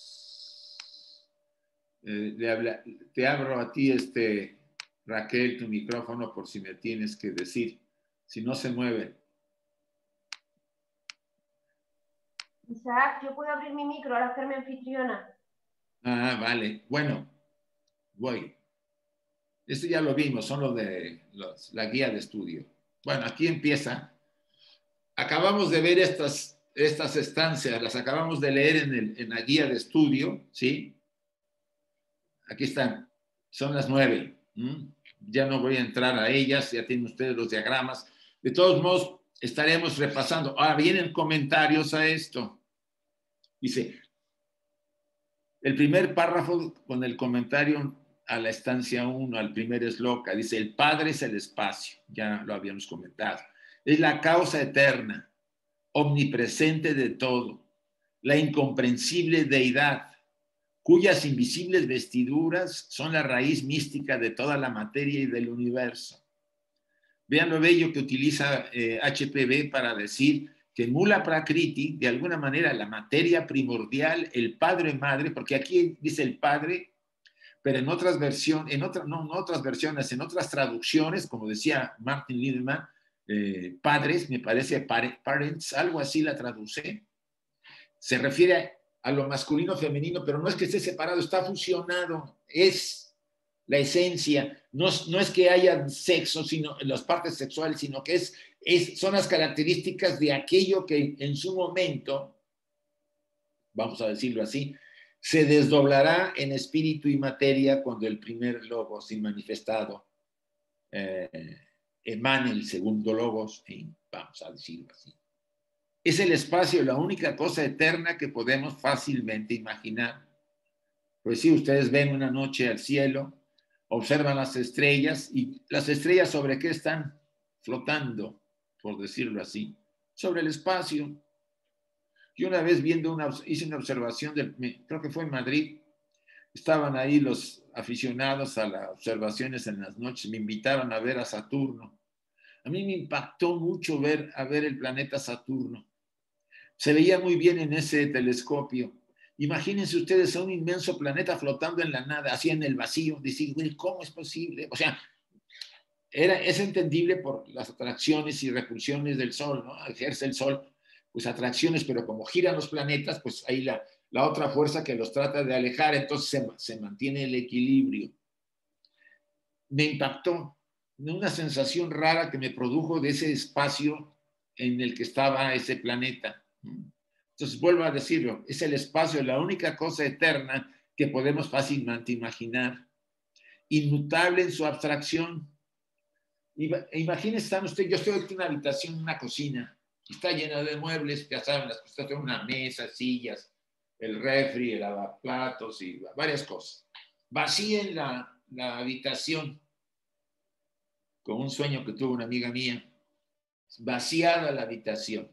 Eh, te abro a ti, este, Raquel, tu micrófono por si me tienes que decir. Si no se mueve. Isaac, yo puedo abrir mi micro al hacerme anfitriona. Ah, vale. Bueno, voy. Esto ya lo vimos, son los de la guía de estudio. Bueno, aquí empieza. Acabamos de ver estas, estas estancias, las acabamos de leer en, en la guía de estudio, ¿sí? Aquí están, son las nueve. Ya no voy a entrar a ellas, ya tienen ustedes los diagramas. De todos modos, estaremos repasando. Ahora vienen comentarios a esto. Dice, el primer párrafo con el comentario a la estancia 1, al primer esloca. Dice, el Padre es el espacio, ya lo habíamos comentado. Es la causa eterna, omnipresente de todo, la incomprensible deidad, cuyas invisibles vestiduras son la raíz mística de toda la materia y del universo. Vean lo bello que utiliza HPV eh, para decir que Mula Prakriti, de alguna manera, la materia primordial, el padre madre, porque aquí dice el padre, pero en otras versiones, en, no, en otras versiones, en otras traducciones, como decía Martin Lieberman, eh, padres, me parece parents, algo así la traduce, se refiere a lo masculino femenino, pero no es que esté separado, está fusionado, es la esencia, no, no es que haya sexo, sino las partes sexuales, sino que es, es, son las características de aquello que en su momento, vamos a decirlo así, se desdoblará en espíritu y materia cuando el primer logos manifestado eh, emane el segundo logos, vamos a decirlo así. Es el espacio la única cosa eterna que podemos fácilmente imaginar. Pues si ustedes ven una noche al cielo, observan las estrellas y las estrellas sobre qué están flotando, por decirlo así, sobre el espacio. Yo una vez viendo una, hice una observación, de, creo que fue en Madrid, estaban ahí los aficionados a las observaciones en las noches, me invitaron a ver a Saturno. A mí me impactó mucho ver, a ver el planeta Saturno. Se veía muy bien en ese telescopio. Imagínense ustedes a un inmenso planeta flotando en la nada, así en el vacío. Decir, ¿cómo es posible? O sea, era, es entendible por las atracciones y repulsiones del Sol, ¿no? Ejerce el Sol pues atracciones, pero como giran los planetas, pues hay la, la otra fuerza que los trata de alejar, entonces se, se mantiene el equilibrio. Me impactó una sensación rara que me produjo de ese espacio en el que estaba ese planeta. Entonces, vuelvo a decirlo, es el espacio, la única cosa eterna que podemos fácilmente imaginar, inmutable en su abstracción. Imagínense, están yo estoy en una habitación, una cocina, Está llena de muebles, ya saben, las cosas, una mesa, sillas, el refri, el lavaplatos y varias cosas. Vacíen la, la habitación, con un sueño que tuvo una amiga mía, vaciada la habitación.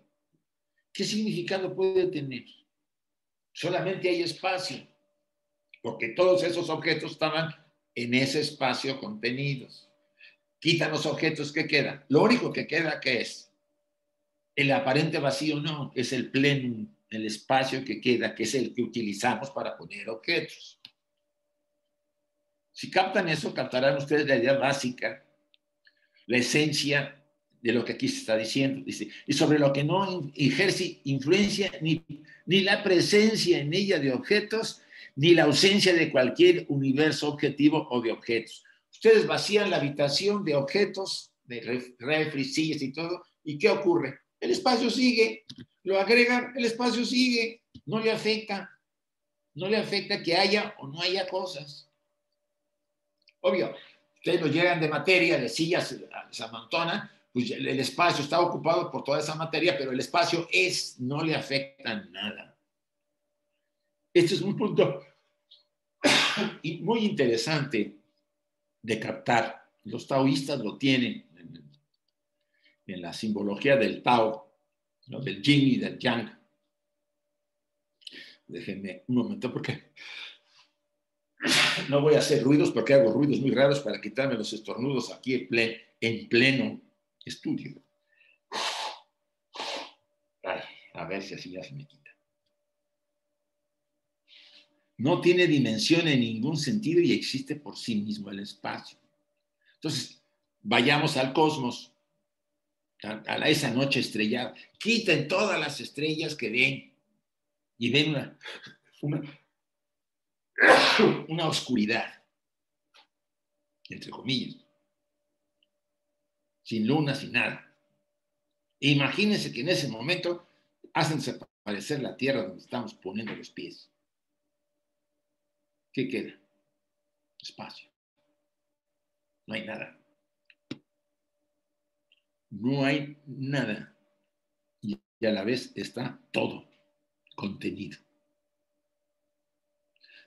¿Qué significado puede tener? Solamente hay espacio, porque todos esos objetos estaban en ese espacio contenidos. Quitan los objetos que quedan. Lo único que queda, ¿qué es? El aparente vacío no, es el pleno, el espacio que queda, que es el que utilizamos para poner objetos. Si captan eso, captarán ustedes la idea básica, la esencia de lo que aquí se está diciendo. Y sobre lo que no ejerce influencia ni, ni la presencia en ella de objetos, ni la ausencia de cualquier universo objetivo o de objetos. Ustedes vacían la habitación de objetos, de refri, sillas y todo, ¿y qué ocurre? el espacio sigue, lo agregan, el espacio sigue, no le afecta, no le afecta que haya o no haya cosas. Obvio, ustedes lo llegan de materia, de sillas, se amontonan, pues el espacio está ocupado por toda esa materia, pero el espacio es, no le afecta nada. Este es un punto muy interesante de captar. Los taoístas lo tienen en la simbología del Tao, del Yin y del Yang. Déjenme un momento porque no voy a hacer ruidos porque hago ruidos muy raros para quitarme los estornudos aquí en pleno, en pleno estudio. a ver si así ya se me quita. No tiene dimensión en ningún sentido y existe por sí mismo el espacio. Entonces, vayamos al cosmos a, esa noche estrellada. Quiten todas las estrellas que ven y ven una, oscuridad, entre comillas, sin luna, sin nada. imagínense que en ese momento hacen desaparecer la tierra donde estamos poniendo los pies. ¿Qué queda? Espacio. No hay nada no hay nada y a la vez está todo contenido.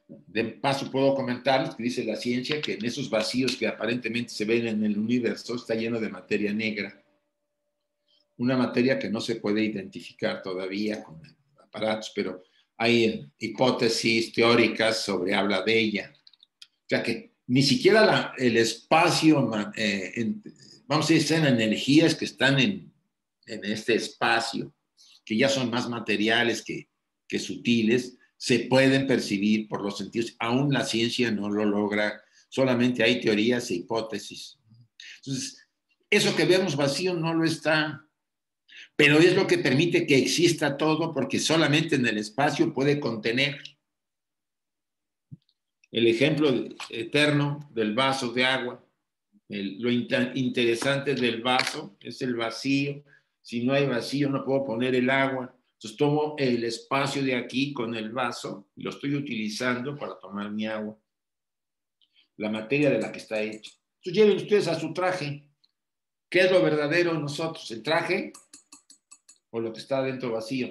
De paso puedo comentar que dice la ciencia que en esos vacíos que aparentemente se ven en el universo está lleno de materia negra. Una materia que no se puede identificar todavía con aparatos, pero hay hipótesis teóricas sobre habla de ella. O sea que ni siquiera el espacio, eh, vamos a decir, son energías que están en, en, este espacio, que ya son más materiales que, que sutiles, se pueden percibir por los sentidos. Aún la ciencia no lo logra, solamente hay teorías e hipótesis. Entonces, eso que vemos vacío no lo está, pero es lo que permite que exista todo porque solamente en el espacio puede contener. El ejemplo eterno del vaso de agua, lo interesante del vaso es el vacío. Si no hay vacío no puedo poner el agua. Entonces tomo el espacio de aquí con el vaso y lo estoy utilizando para tomar mi agua. La materia de la que está hecho. Entonces lleven ustedes a su traje. ¿Qué es lo verdadero en nosotros? ¿El traje o lo que está dentro vacío?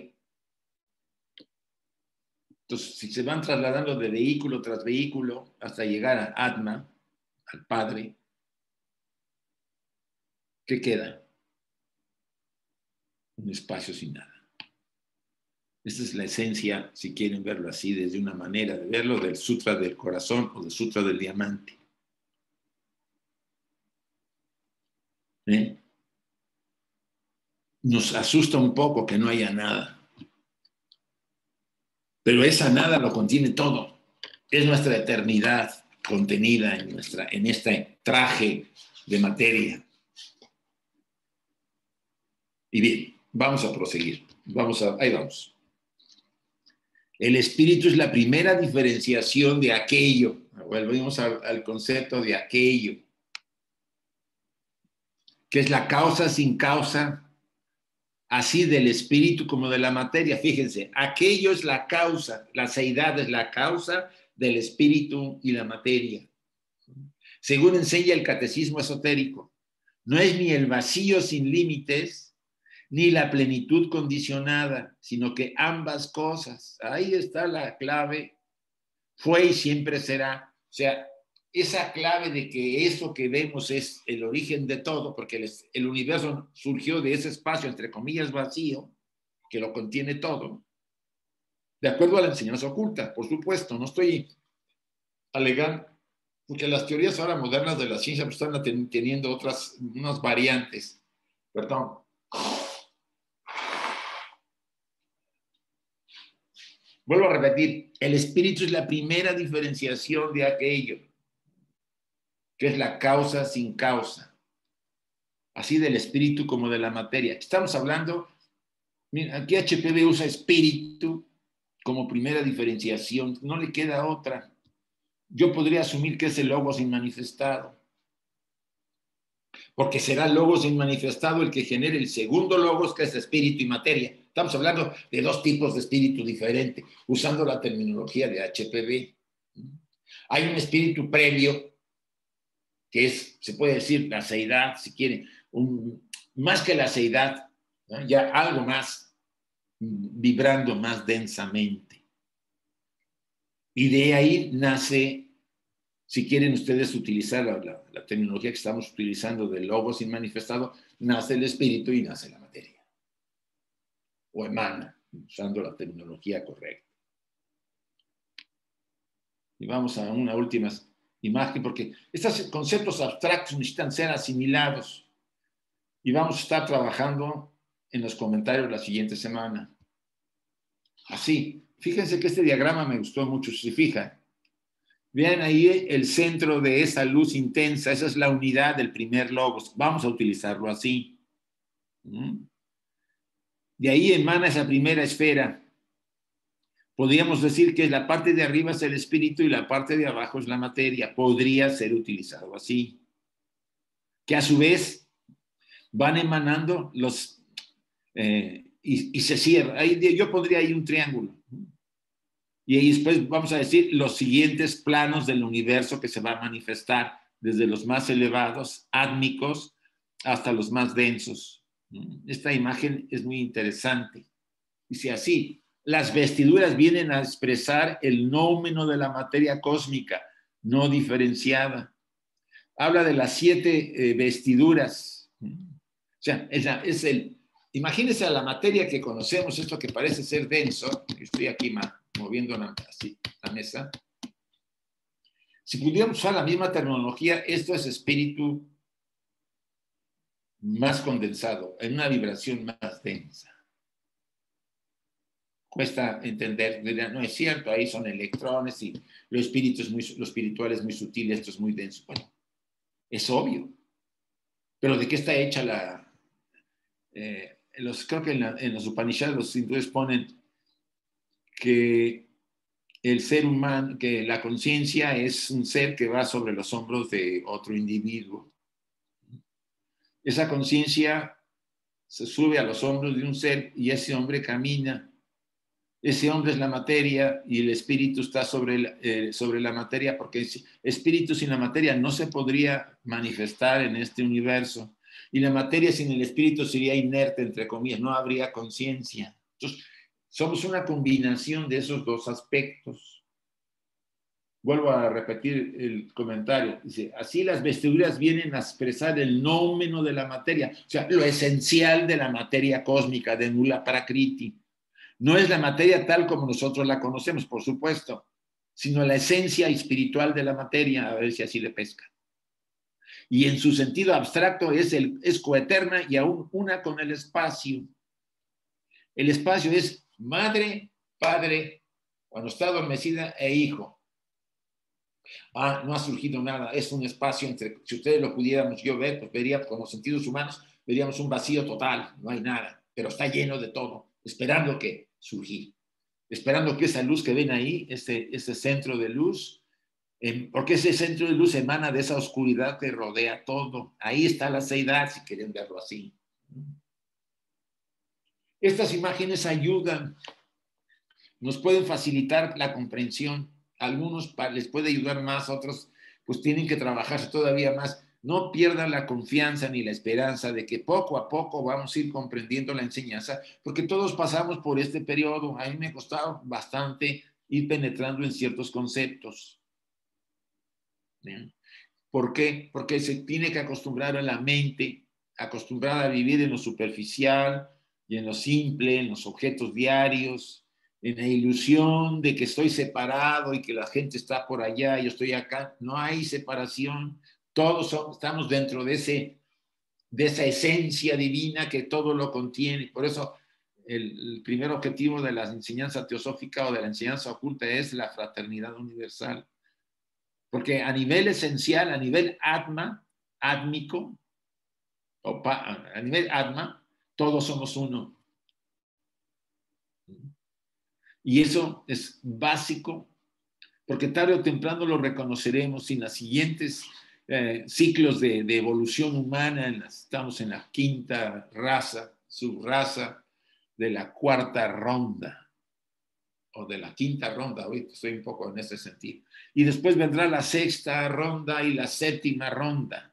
Entonces, si se van trasladando de vehículo tras vehículo hasta llegar a Atma, al Padre, ¿qué queda? Un espacio sin nada. Esta es la esencia, si quieren verlo así, desde una manera de verlo, del Sutra del Corazón o del Sutra del Diamante. ¿Eh? Nos asusta un poco que no haya nada. Pero esa nada lo contiene todo. Es nuestra eternidad contenida en, nuestra, en este traje de materia. Y bien, vamos a proseguir. Vamos a, ahí vamos. El espíritu es la primera diferenciación de aquello. Volvemos al, concepto de aquello, que es la causa sin causa, así del espíritu como de la materia. Fíjense, aquello es la causa, la seidad es la causa del espíritu y la materia. Según enseña el catecismo esotérico, no es ni el vacío sin límites, ni la plenitud condicionada, sino que ambas cosas. Ahí está la clave. Fue y siempre será. O sea, esa clave de que eso que vemos es el origen de todo, porque el, universo surgió de ese espacio, entre comillas, vacío, que lo contiene todo, de acuerdo a la enseñanza oculta, por supuesto, no estoy alegando, porque las teorías ahora modernas de la ciencia pues, están teniendo otras, unas variantes, perdón, Vuelvo a repetir, el espíritu es la primera diferenciación de aquello, que es la causa sin causa, así del espíritu como de la materia. Estamos hablando, aquí HPV usa espíritu como primera diferenciación, no le queda otra. Yo podría asumir que es el logo sin manifestado, porque será el logo sin manifestado el que genere el segundo logos, que es espíritu y materia Estamos hablando de dos tipos de espíritu diferentes, usando la terminología de HPV. Hay un espíritu previo, que es, se puede decir, la seidad, si quieren, más que la seidad, ya algo más vibrando más densamente. Y de ahí nace, si quieren ustedes utilizar la, la, terminología que estamos utilizando del logo sin manifestado, nace el espíritu y nace la materia o emana, usando la tecnología correcta. Y vamos a una última imagen, porque estos conceptos abstractos necesitan ser asimilados. Y vamos a estar trabajando en los comentarios la siguiente semana. Así, fíjense que este diagrama me gustó mucho, si fijan. Vean ahí el centro de esa luz intensa, esa es la unidad del primer logos. Vamos a utilizarlo así. ¿Mm? De ahí emana esa primera esfera. Podríamos decir que la parte de arriba es el espíritu y la parte de abajo es la materia. Podría ser utilizado así. Que a su vez van emanando los... Eh, y, se cierra. Ahí, yo pondría ahí un triángulo. Y ahí después vamos a decir los siguientes planos del universo que se va a manifestar, desde los más elevados, átmicos, hasta los más densos. Esta imagen es muy interesante. Dice así, las vestiduras vienen a expresar el nómeno de la materia cósmica, no diferenciada. Habla de las siete eh, vestiduras. O sea, es, el, imagínense a la materia que conocemos, esto que parece ser denso, estoy aquí moviendo así la mesa. Si pudiéramos usar la misma terminología, esto es espíritu más condensado, en una vibración más densa cuesta entender, no es cierto, ahí son electrones y lo, espíritu lo espiritual es muy sutil, esto es muy denso. Es obvio. Pero ¿de qué está hecha la... Eh, los, creo que en, los Upanishads los hindúes ponen que el ser humano, que la conciencia es un ser que va sobre los hombros de otro individuo. Esa conciencia se sube a los hombros de un ser y ese hombre camina ese hombre es la materia y el espíritu está sobre, eh, sobre la materia, porque espíritu sin la materia no se podría manifestar en este universo. Y la materia sin el espíritu sería inerte, entre comillas, no habría conciencia. Entonces, somos una combinación de esos dos aspectos. Vuelvo a repetir el comentario. Dice, así las vestiduras vienen a expresar el nómeno de la materia, o sea, lo esencial de la materia cósmica, de nula prakriti no es la materia tal como nosotros la conocemos, por supuesto, sino la esencia espiritual de la materia, a ver si así le pesca. Y en su sentido abstracto es, el, es coeterna y aún una con el espacio. El espacio es madre, padre, cuando está adormecida, e hijo. Ah, no ha surgido nada, es un espacio entre, si ustedes lo pudiéramos yo ver, pues veríamos como sentidos humanos, veríamos un vacío total, no hay nada, pero está lleno de todo, esperando que surgir, esperando que esa luz que ven ahí, ese, ese centro de luz, porque ese centro de luz emana de esa oscuridad que rodea todo. Ahí está la seidad, si quieren verlo así. Estas imágenes ayudan, nos pueden facilitar la comprensión. Algunos les puede ayudar más, otros pues tienen que trabajarse todavía más no pierdan la confianza ni la esperanza de que poco a poco vamos a ir comprendiendo la enseñanza, porque todos pasamos por este periodo. A mí me ha costado bastante ir penetrando en ciertos conceptos. ¿Por qué? Porque se tiene que acostumbrar a la mente, acostumbrada a vivir en lo superficial y en lo simple, en los objetos diarios, en la ilusión de que estoy separado y que la gente está por allá y yo estoy acá. No hay separación, todos estamos dentro de, ese, de esa esencia divina que todo lo contiene. Por eso el, primer objetivo de la enseñanza teosófica o de la enseñanza oculta es la fraternidad universal. Porque a nivel esencial, a nivel atma, átmico, o a nivel atma, todos somos uno. Y eso es básico, porque tarde o temprano lo reconoceremos sin las siguientes eh, ciclos de, evolución humana, estamos en la quinta raza, subraza de la cuarta ronda, o de la quinta ronda, ahorita estoy un poco en ese sentido. Y después vendrá la sexta ronda y la séptima ronda.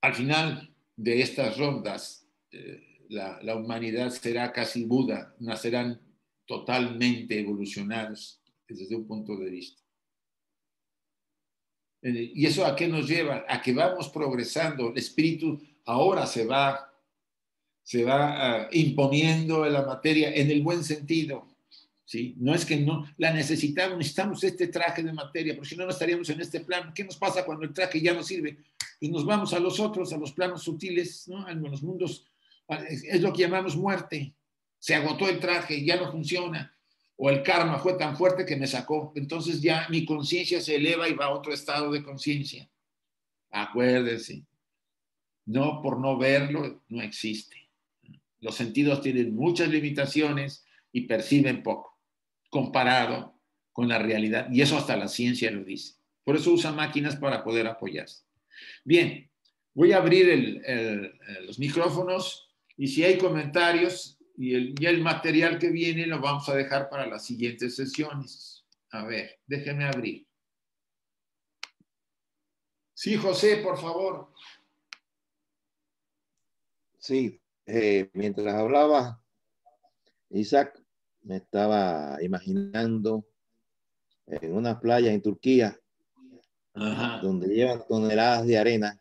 Al final de estas rondas, eh, la, humanidad será casi Buda, nacerán totalmente evolucionados desde un punto de vista. Eh, ¿Y eso a qué nos lleva? A que vamos progresando. El espíritu ahora se va, se va ah, imponiendo en la materia en el buen sentido. ¿sí? No es que no la necesitamos, necesitamos este traje de materia, porque si no, no estaríamos en este plano. ¿Qué nos pasa cuando el traje ya no sirve? Y nos vamos a los otros, a los planos sutiles, ¿no? a los mundos. Es lo que llamamos muerte. Se agotó el traje, ya no funciona o el karma fue tan fuerte que me sacó. Entonces ya mi conciencia se eleva y va a otro estado de conciencia. Acuérdense, no por no verlo, no existe. Los sentidos tienen muchas limitaciones y perciben poco, comparado con la realidad. Y eso hasta la ciencia lo dice. Por eso usa máquinas para poder apoyarse. Bien, voy a abrir los micrófonos y si hay comentarios, y el, el material que viene lo vamos a dejar para las siguientes sesiones. A ver, déjenme abrir. Sí, José, por favor. Sí, eh, mientras hablaba, Isaac me estaba imaginando en una playa en Turquía, donde llevan toneladas de arena.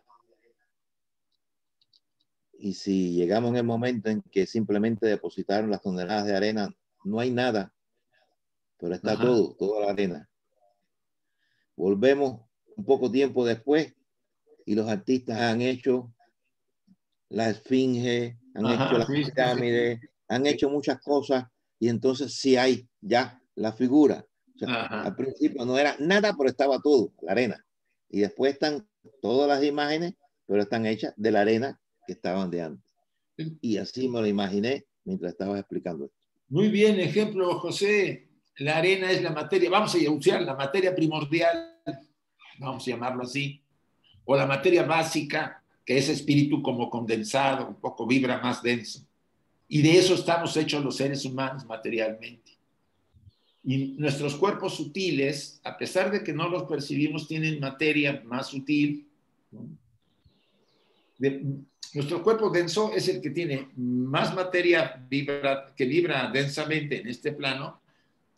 Y si llegamos en el momento en que simplemente depositaron las toneladas de arena, no hay nada, pero está todo, toda la arena. Volvemos un poco tiempo después y los artistas han hecho la esfinge, han hecho las pirámides, han hecho muchas cosas y entonces sí hay ya la figura. al principio no era nada, pero estaba todo, la arena. Y después están todas las imágenes, pero están hechas de la arena que estaban de antes. Y así me lo imaginé mientras estabas explicando esto. Muy bien, ejemplo, José. La arena es la materia, vamos a usar la materia primordial, vamos a llamarlo así, o la materia básica, que es espíritu como condensado, un poco vibra más denso. Y de eso estamos hechos los seres humanos materialmente. Y nuestros cuerpos sutiles, a pesar de que no los percibimos, tienen materia más sutil. Nuestro cuerpo denso es el que tiene más materia que vibra densamente en este plano.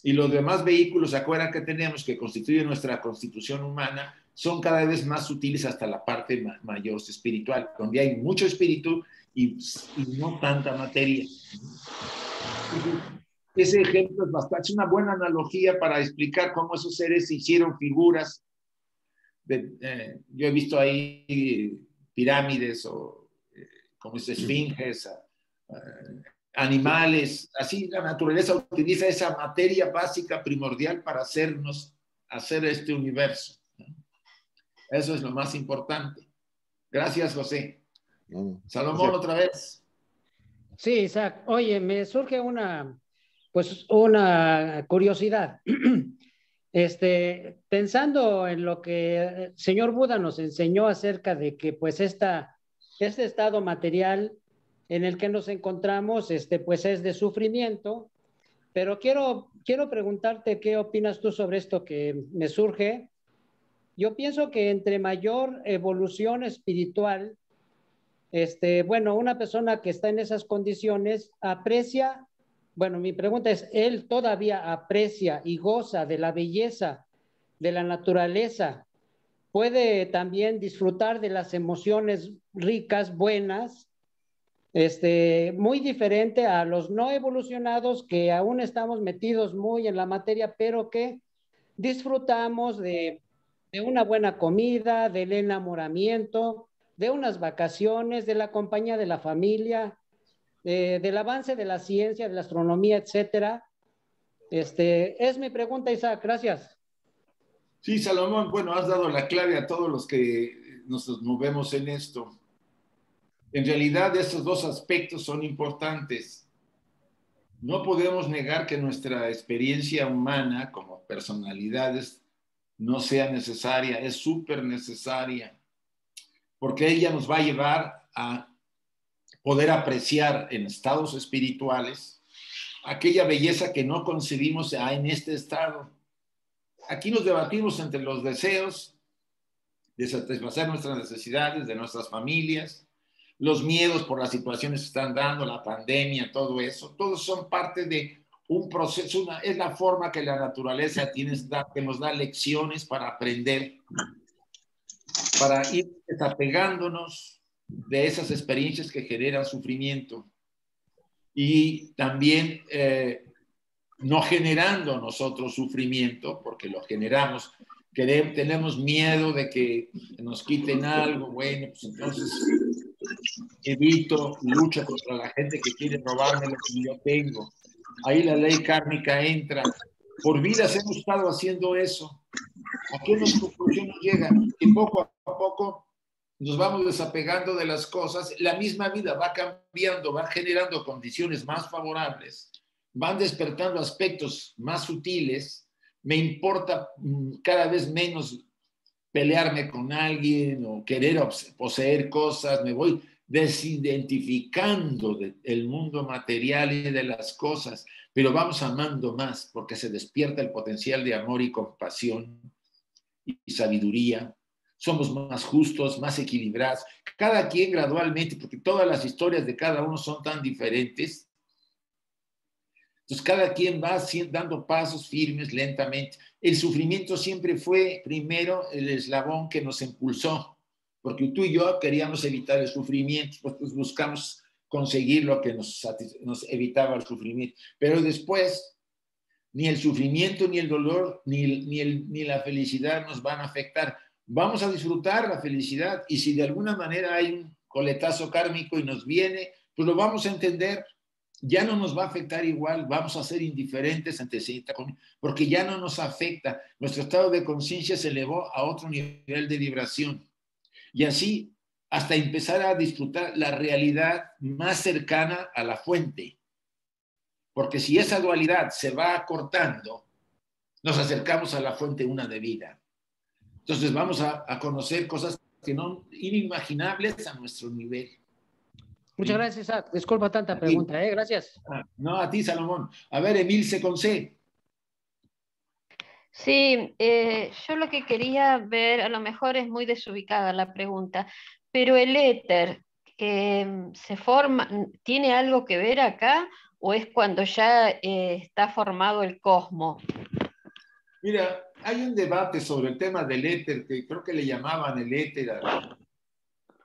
Y los demás vehículos, ¿se acuerdan que tenemos que constituyen nuestra constitución humana? Son cada vez más sutiles hasta la parte mayor espiritual, donde hay mucho espíritu y, y no tanta materia ese ejemplo es bastante, es una buena analogía para explicar cómo esos seres hicieron figuras. Eh, yo he visto ahí pirámides o eh, como es esfinges, animales, así la naturaleza utiliza esa materia básica primordial para hacernos, hacer este universo. Eso es lo más importante. Gracias, José. Salomón, otra vez. Sí, Isaac. Oye, me surge una, pues una curiosidad. Este, pensando en lo que el señor Buda nos enseñó acerca de que pues esta, este estado material en el que nos encontramos, este, pues es de sufrimiento, pero quiero, quiero preguntarte qué opinas tú sobre esto que me surge. Yo pienso que entre mayor evolución espiritual, este, bueno, una persona que está en esas condiciones aprecia bueno, mi pregunta es, ¿él todavía aprecia y goza de la belleza de la naturaleza? ¿Puede también disfrutar de las emociones ricas, buenas? Este, muy diferente a los no evolucionados que aún estamos metidos muy en la materia, pero que disfrutamos de, de una buena comida, del enamoramiento, de unas vacaciones, de la compañía de la familia, del avance de la ciencia, de la astronomía, etcétera. Este, es mi pregunta, Isaac. Gracias. Sí, Salomón, bueno, has dado la clave a todos los que nos movemos en esto. En realidad, esos dos aspectos son importantes. No podemos negar que nuestra experiencia humana como personalidades no sea necesaria, es súper necesaria, porque ella nos va a llevar a poder apreciar en estados espirituales aquella belleza que no concebimos en este estado. Aquí nos debatimos entre los deseos de satisfacer nuestras necesidades, de nuestras familias, los miedos por las situaciones que están dando, la pandemia, todo eso, todos son parte de un proceso, es la forma que la naturaleza tiene, que nos da lecciones para aprender, para ir desapegándonos de esas experiencias que generan sufrimiento y también eh, no generando nosotros sufrimiento, porque lo generamos, queremos, tenemos miedo de que nos quiten algo, bueno, pues entonces evito, lucho contra la gente que quiere robarme lo que yo tengo. Ahí la ley kármica entra. Por vidas hemos estado haciendo eso. ¿A qué nos conclusión nos llega? Y poco a poco nos vamos desapegando de las cosas, la misma vida va cambiando, va generando condiciones más favorables, van despertando aspectos más sutiles, me importa mm, cada vez menos pelearme con alguien o querer poseer cosas, me voy desidentificando del mundo material y de las cosas, pero vamos amando más porque se despierta el potencial de amor y compasión y sabiduría somos más justos, más equilibrados. Cada quien gradualmente, porque todas las historias de cada uno son tan diferentes. Entonces, cada quien va dando pasos firmes, lentamente. El sufrimiento siempre fue primero el eslabón que nos impulsó, porque tú y yo queríamos evitar el sufrimiento, pues buscamos conseguir lo que nos, nos evitaba el sufrimiento. Pero después, ni el sufrimiento, ni el dolor, ni, ni, el, ni la felicidad nos van a afectar. Vamos a disfrutar la felicidad y si de alguna manera hay un coletazo kármico y nos viene, pues lo vamos a entender. Ya no nos va a afectar igual, vamos a ser indiferentes ante esta porque ya no nos afecta. Nuestro estado de conciencia se elevó a otro nivel de vibración. Y así hasta empezar a disfrutar la realidad más cercana a la fuente. Porque si esa dualidad se va acortando, nos acercamos a la fuente una de vida. Entonces vamos a, conocer cosas que no inimaginables a nuestro nivel. Muchas gracias, Isaac. Disculpa tanta pregunta, ¿eh? Gracias. Ah, no, a ti, Salomón. A ver, Emil se C. Sí, eh, yo lo que quería ver, a lo mejor es muy desubicada la pregunta, pero el éter que mm, se forma, ¿tiene algo que ver acá o es cuando ya eh, está formado el cosmos? Mira, hay un debate sobre el tema del éter, que creo que le llamaban el éter a,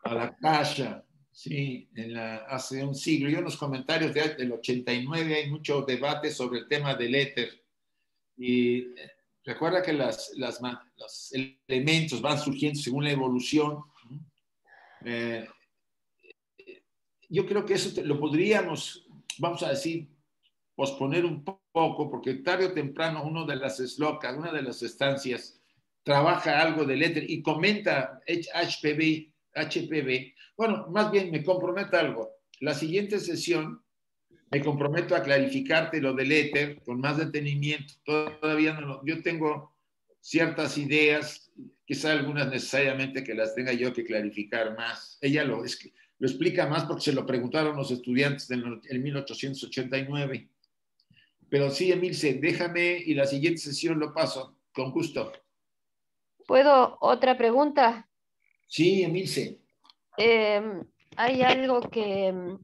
la caja, sí, en hace un siglo. Yo en los comentarios del 89 hay mucho debate sobre el tema del éter. Y eh, recuerda que las, las, los elementos van surgiendo según la evolución eh, yo creo que eso lo podríamos, vamos a decir, posponer un poco, porque tarde o temprano uno de las eslocas, una de las estancias, trabaja algo del éter y comenta HPV, HPV. Bueno, más bien me comprometo algo. La siguiente sesión me comprometo a clarificarte lo del éter con más detenimiento. Todavía no, yo tengo ciertas ideas quizá algunas necesariamente que las tenga yo que clarificar más. Ella lo, es lo explica más porque se lo preguntaron los estudiantes en, en 1889. Pero sí, Emilce, déjame y la siguiente sesión lo paso, con gusto. ¿Puedo otra pregunta? Sí, Emilce. Em, hay algo que em,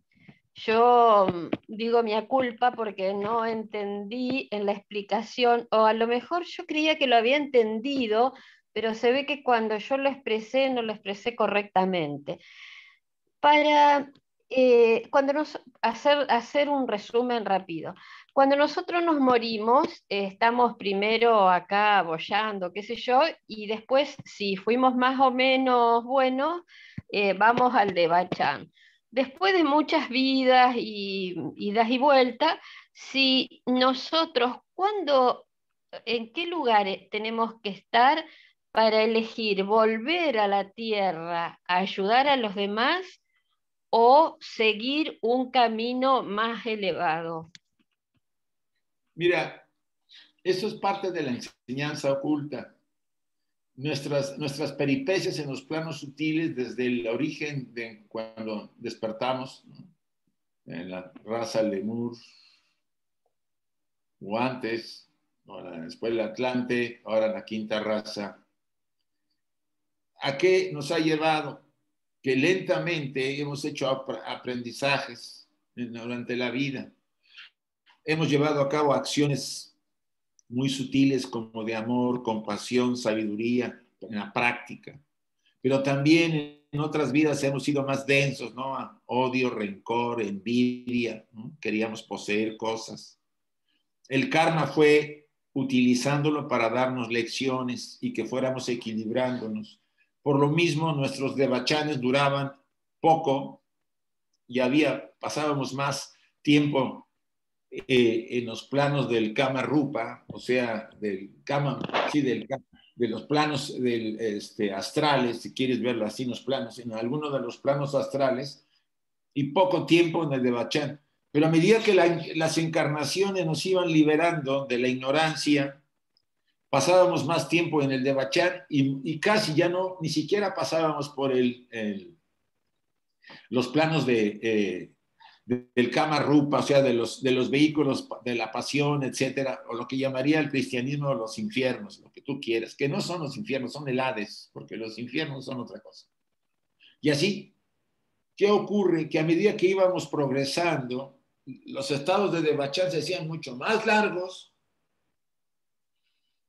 yo em, digo mi culpa porque no entendí en la explicación, o a lo mejor yo creía que lo había entendido, pero se ve que cuando yo lo expresé, no lo expresé correctamente. Para eh, cuando nos, hacer, hacer un resumen rápido. Cuando nosotros nos morimos, eh, estamos primero acá bollando, qué sé yo, y después, si fuimos más o menos buenos, eh, vamos al de Bachán. Después de muchas vidas y idas y vueltas, si nosotros, cuando, en qué lugares tenemos que estar para elegir volver a la tierra a ayudar a los demás o seguir un camino más elevado? Mira, eso es parte de la enseñanza oculta. Nuestras, nuestras peripecias en los planos sutiles desde el origen de cuando despertamos, en la raza lemur, o antes, después el Atlante, ahora la quinta raza, ¿A qué nos ha llevado? Que lentamente hemos hecho aprendizajes durante la vida. Hemos llevado a cabo acciones muy sutiles como de amor, compasión, sabiduría en la práctica. Pero también en otras vidas hemos sido más densos, ¿no? Odio, rencor, envidia, queríamos poseer cosas. El karma fue utilizándolo para darnos lecciones y que fuéramos equilibrándonos. Por lo mismo, nuestros debachanes duraban poco y había, pasábamos más tiempo eh, en los planos del Kama Rupa, o sea, del Kama, sí, del, de los planos del, este, astrales, si quieres verlo así, los planos, en alguno de los planos astrales, y poco tiempo en el de Pero a medida que las encarnaciones nos iban liberando de la ignorancia, pasábamos más tiempo en el de Bachar y, casi ya no, ni siquiera pasábamos por el, los planos de, eh, del Kama Rupa, o sea, de los, de los vehículos de la pasión, etcétera, o lo que llamaría el cristianismo los infiernos, lo que tú quieras, que no son los infiernos, son el Hades, porque los infiernos son otra cosa. Y así, ¿qué ocurre? Que a medida que íbamos progresando, los estados de Debachán se hacían mucho más largos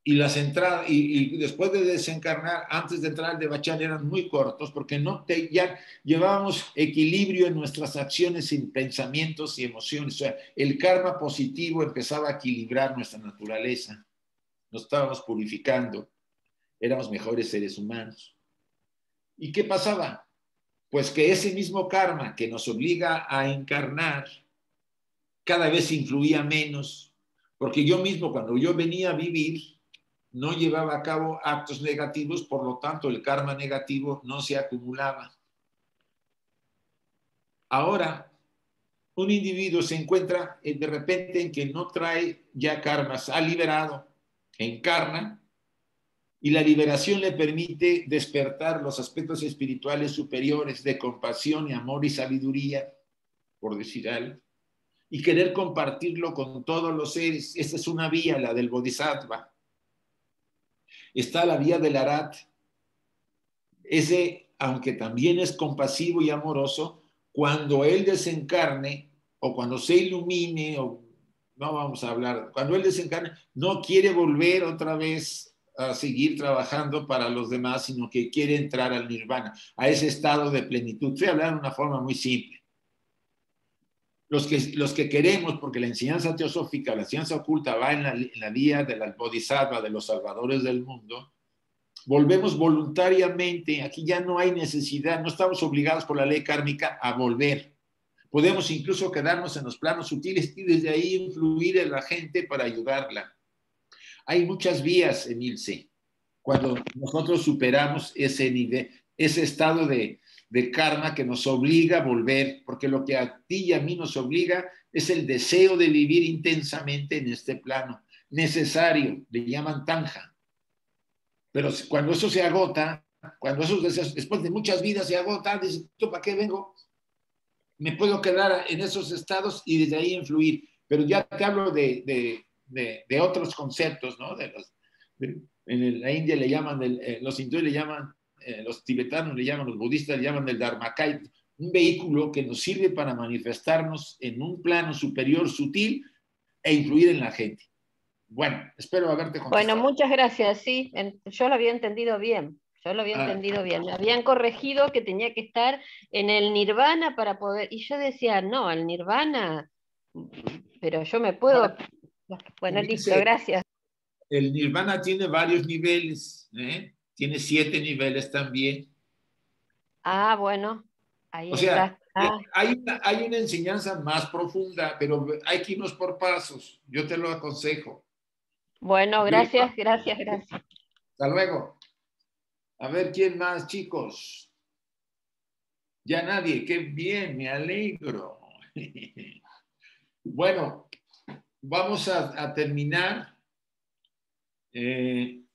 y las entradas, y, después de desencarnar, antes de entrar al Debachán eran muy cortos porque no te, ya llevábamos equilibrio en nuestras acciones, y pensamientos y emociones. O sea, el karma positivo empezaba a equilibrar nuestra naturaleza. Nos estábamos purificando. Éramos mejores seres humanos. ¿Y qué pasaba? Pues que ese mismo karma que nos obliga a encarnar cada vez influía menos, porque yo mismo cuando yo venía a vivir, no llevaba a cabo actos negativos, por lo tanto el karma negativo no se acumulaba. Ahora, un individuo se encuentra de repente en que no trae ya karmas, ha liberado, encarna, y la liberación le permite despertar los aspectos espirituales superiores de compasión y amor y sabiduría, por decir algo, y querer compartirlo con todos los seres. Esa es una vía, la del bodhisattva está la vía del Arat. Ese, aunque también es compasivo y amoroso, cuando él desencarne o cuando se ilumine, o no vamos a hablar, cuando él desencarne, no quiere volver otra vez a seguir trabajando para los demás, sino que quiere entrar al nirvana, a ese estado de plenitud. Estoy hablando de una forma muy simple los que, los que queremos, porque la enseñanza teosófica, la enseñanza oculta va en la, en la vía de la bodhisattva, de los salvadores del mundo, volvemos voluntariamente, aquí ya no hay necesidad, no estamos obligados por la ley kármica a volver. Podemos incluso quedarnos en los planos sutiles y desde ahí influir en la gente para ayudarla. Hay muchas vías, Emilce, cuando nosotros superamos ese nivel, ese estado de, de karma que nos obliga a volver, porque lo que a ti y a mí nos obliga es el deseo de vivir intensamente en este plano, necesario, le llaman tanja. Pero cuando eso se agota, cuando eso después de muchas vidas se agota, dices, ¿tú para qué vengo? Me puedo quedar en esos estados y desde ahí influir. Pero ya te hablo de, otros conceptos, ¿no? De los, en la India le llaman, eh, los hindúes le llaman eh, los tibetanos le llaman, los budistas le llaman el Dharmakaya, un vehículo que nos sirve para manifestarnos en un plano superior sutil e influir en la gente. Bueno, espero haberte contestado. Bueno, muchas gracias. Sí, yo lo había entendido bien. Yo lo había ah. entendido bien. Me habían corregido que tenía que estar en el nirvana para poder. Y yo decía, no, el nirvana, pero yo me puedo. bueno, listo, gracias. El nirvana tiene varios niveles. ¿eh? Tiene siete niveles también. Ah, bueno. Ahí o sea, ah. hay, una, hay una enseñanza más profunda, pero hay que irnos por pasos. Yo te lo aconsejo. Bueno, gracias, gracias, gracias. Hasta luego. A ver, ¿quién más, chicos? Ya nadie, qué bien, me alegro. bueno, vamos a, terminar. Eh,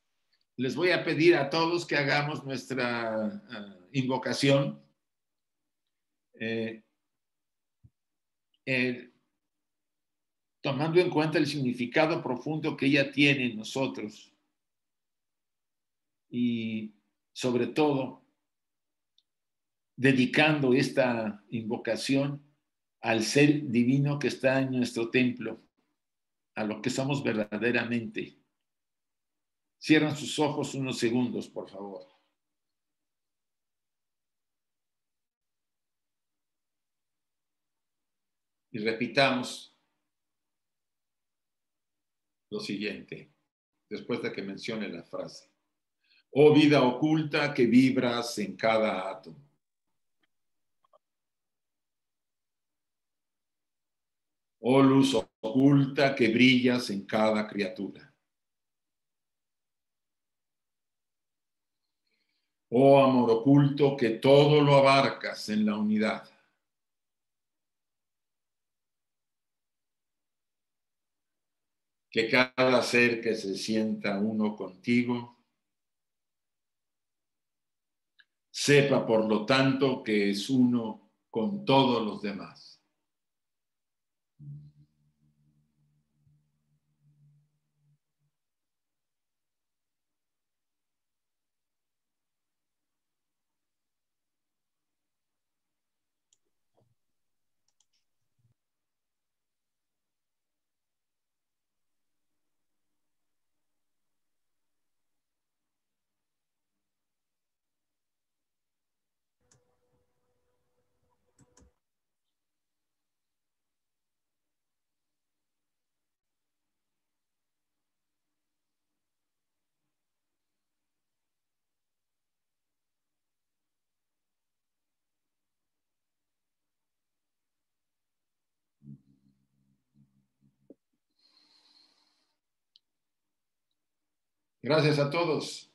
les voy a pedir a todos que hagamos nuestra eh, invocación. Eh, tomando en cuenta el significado profundo que ella tiene en nosotros y sobre todo dedicando esta invocación al ser divino que está en nuestro templo, a lo que somos verdaderamente. Cierran sus ojos unos segundos, por favor. Y repitamos lo siguiente, después de que mencione la frase. Oh vida oculta que vibras en cada átomo. Oh luz oculta que brillas en cada criatura. Oh amor oculto que todo lo abarcas en la unidad. Que cada ser que se sienta uno contigo sepa por lo tanto que es uno con todos los demás. Gracias a todos.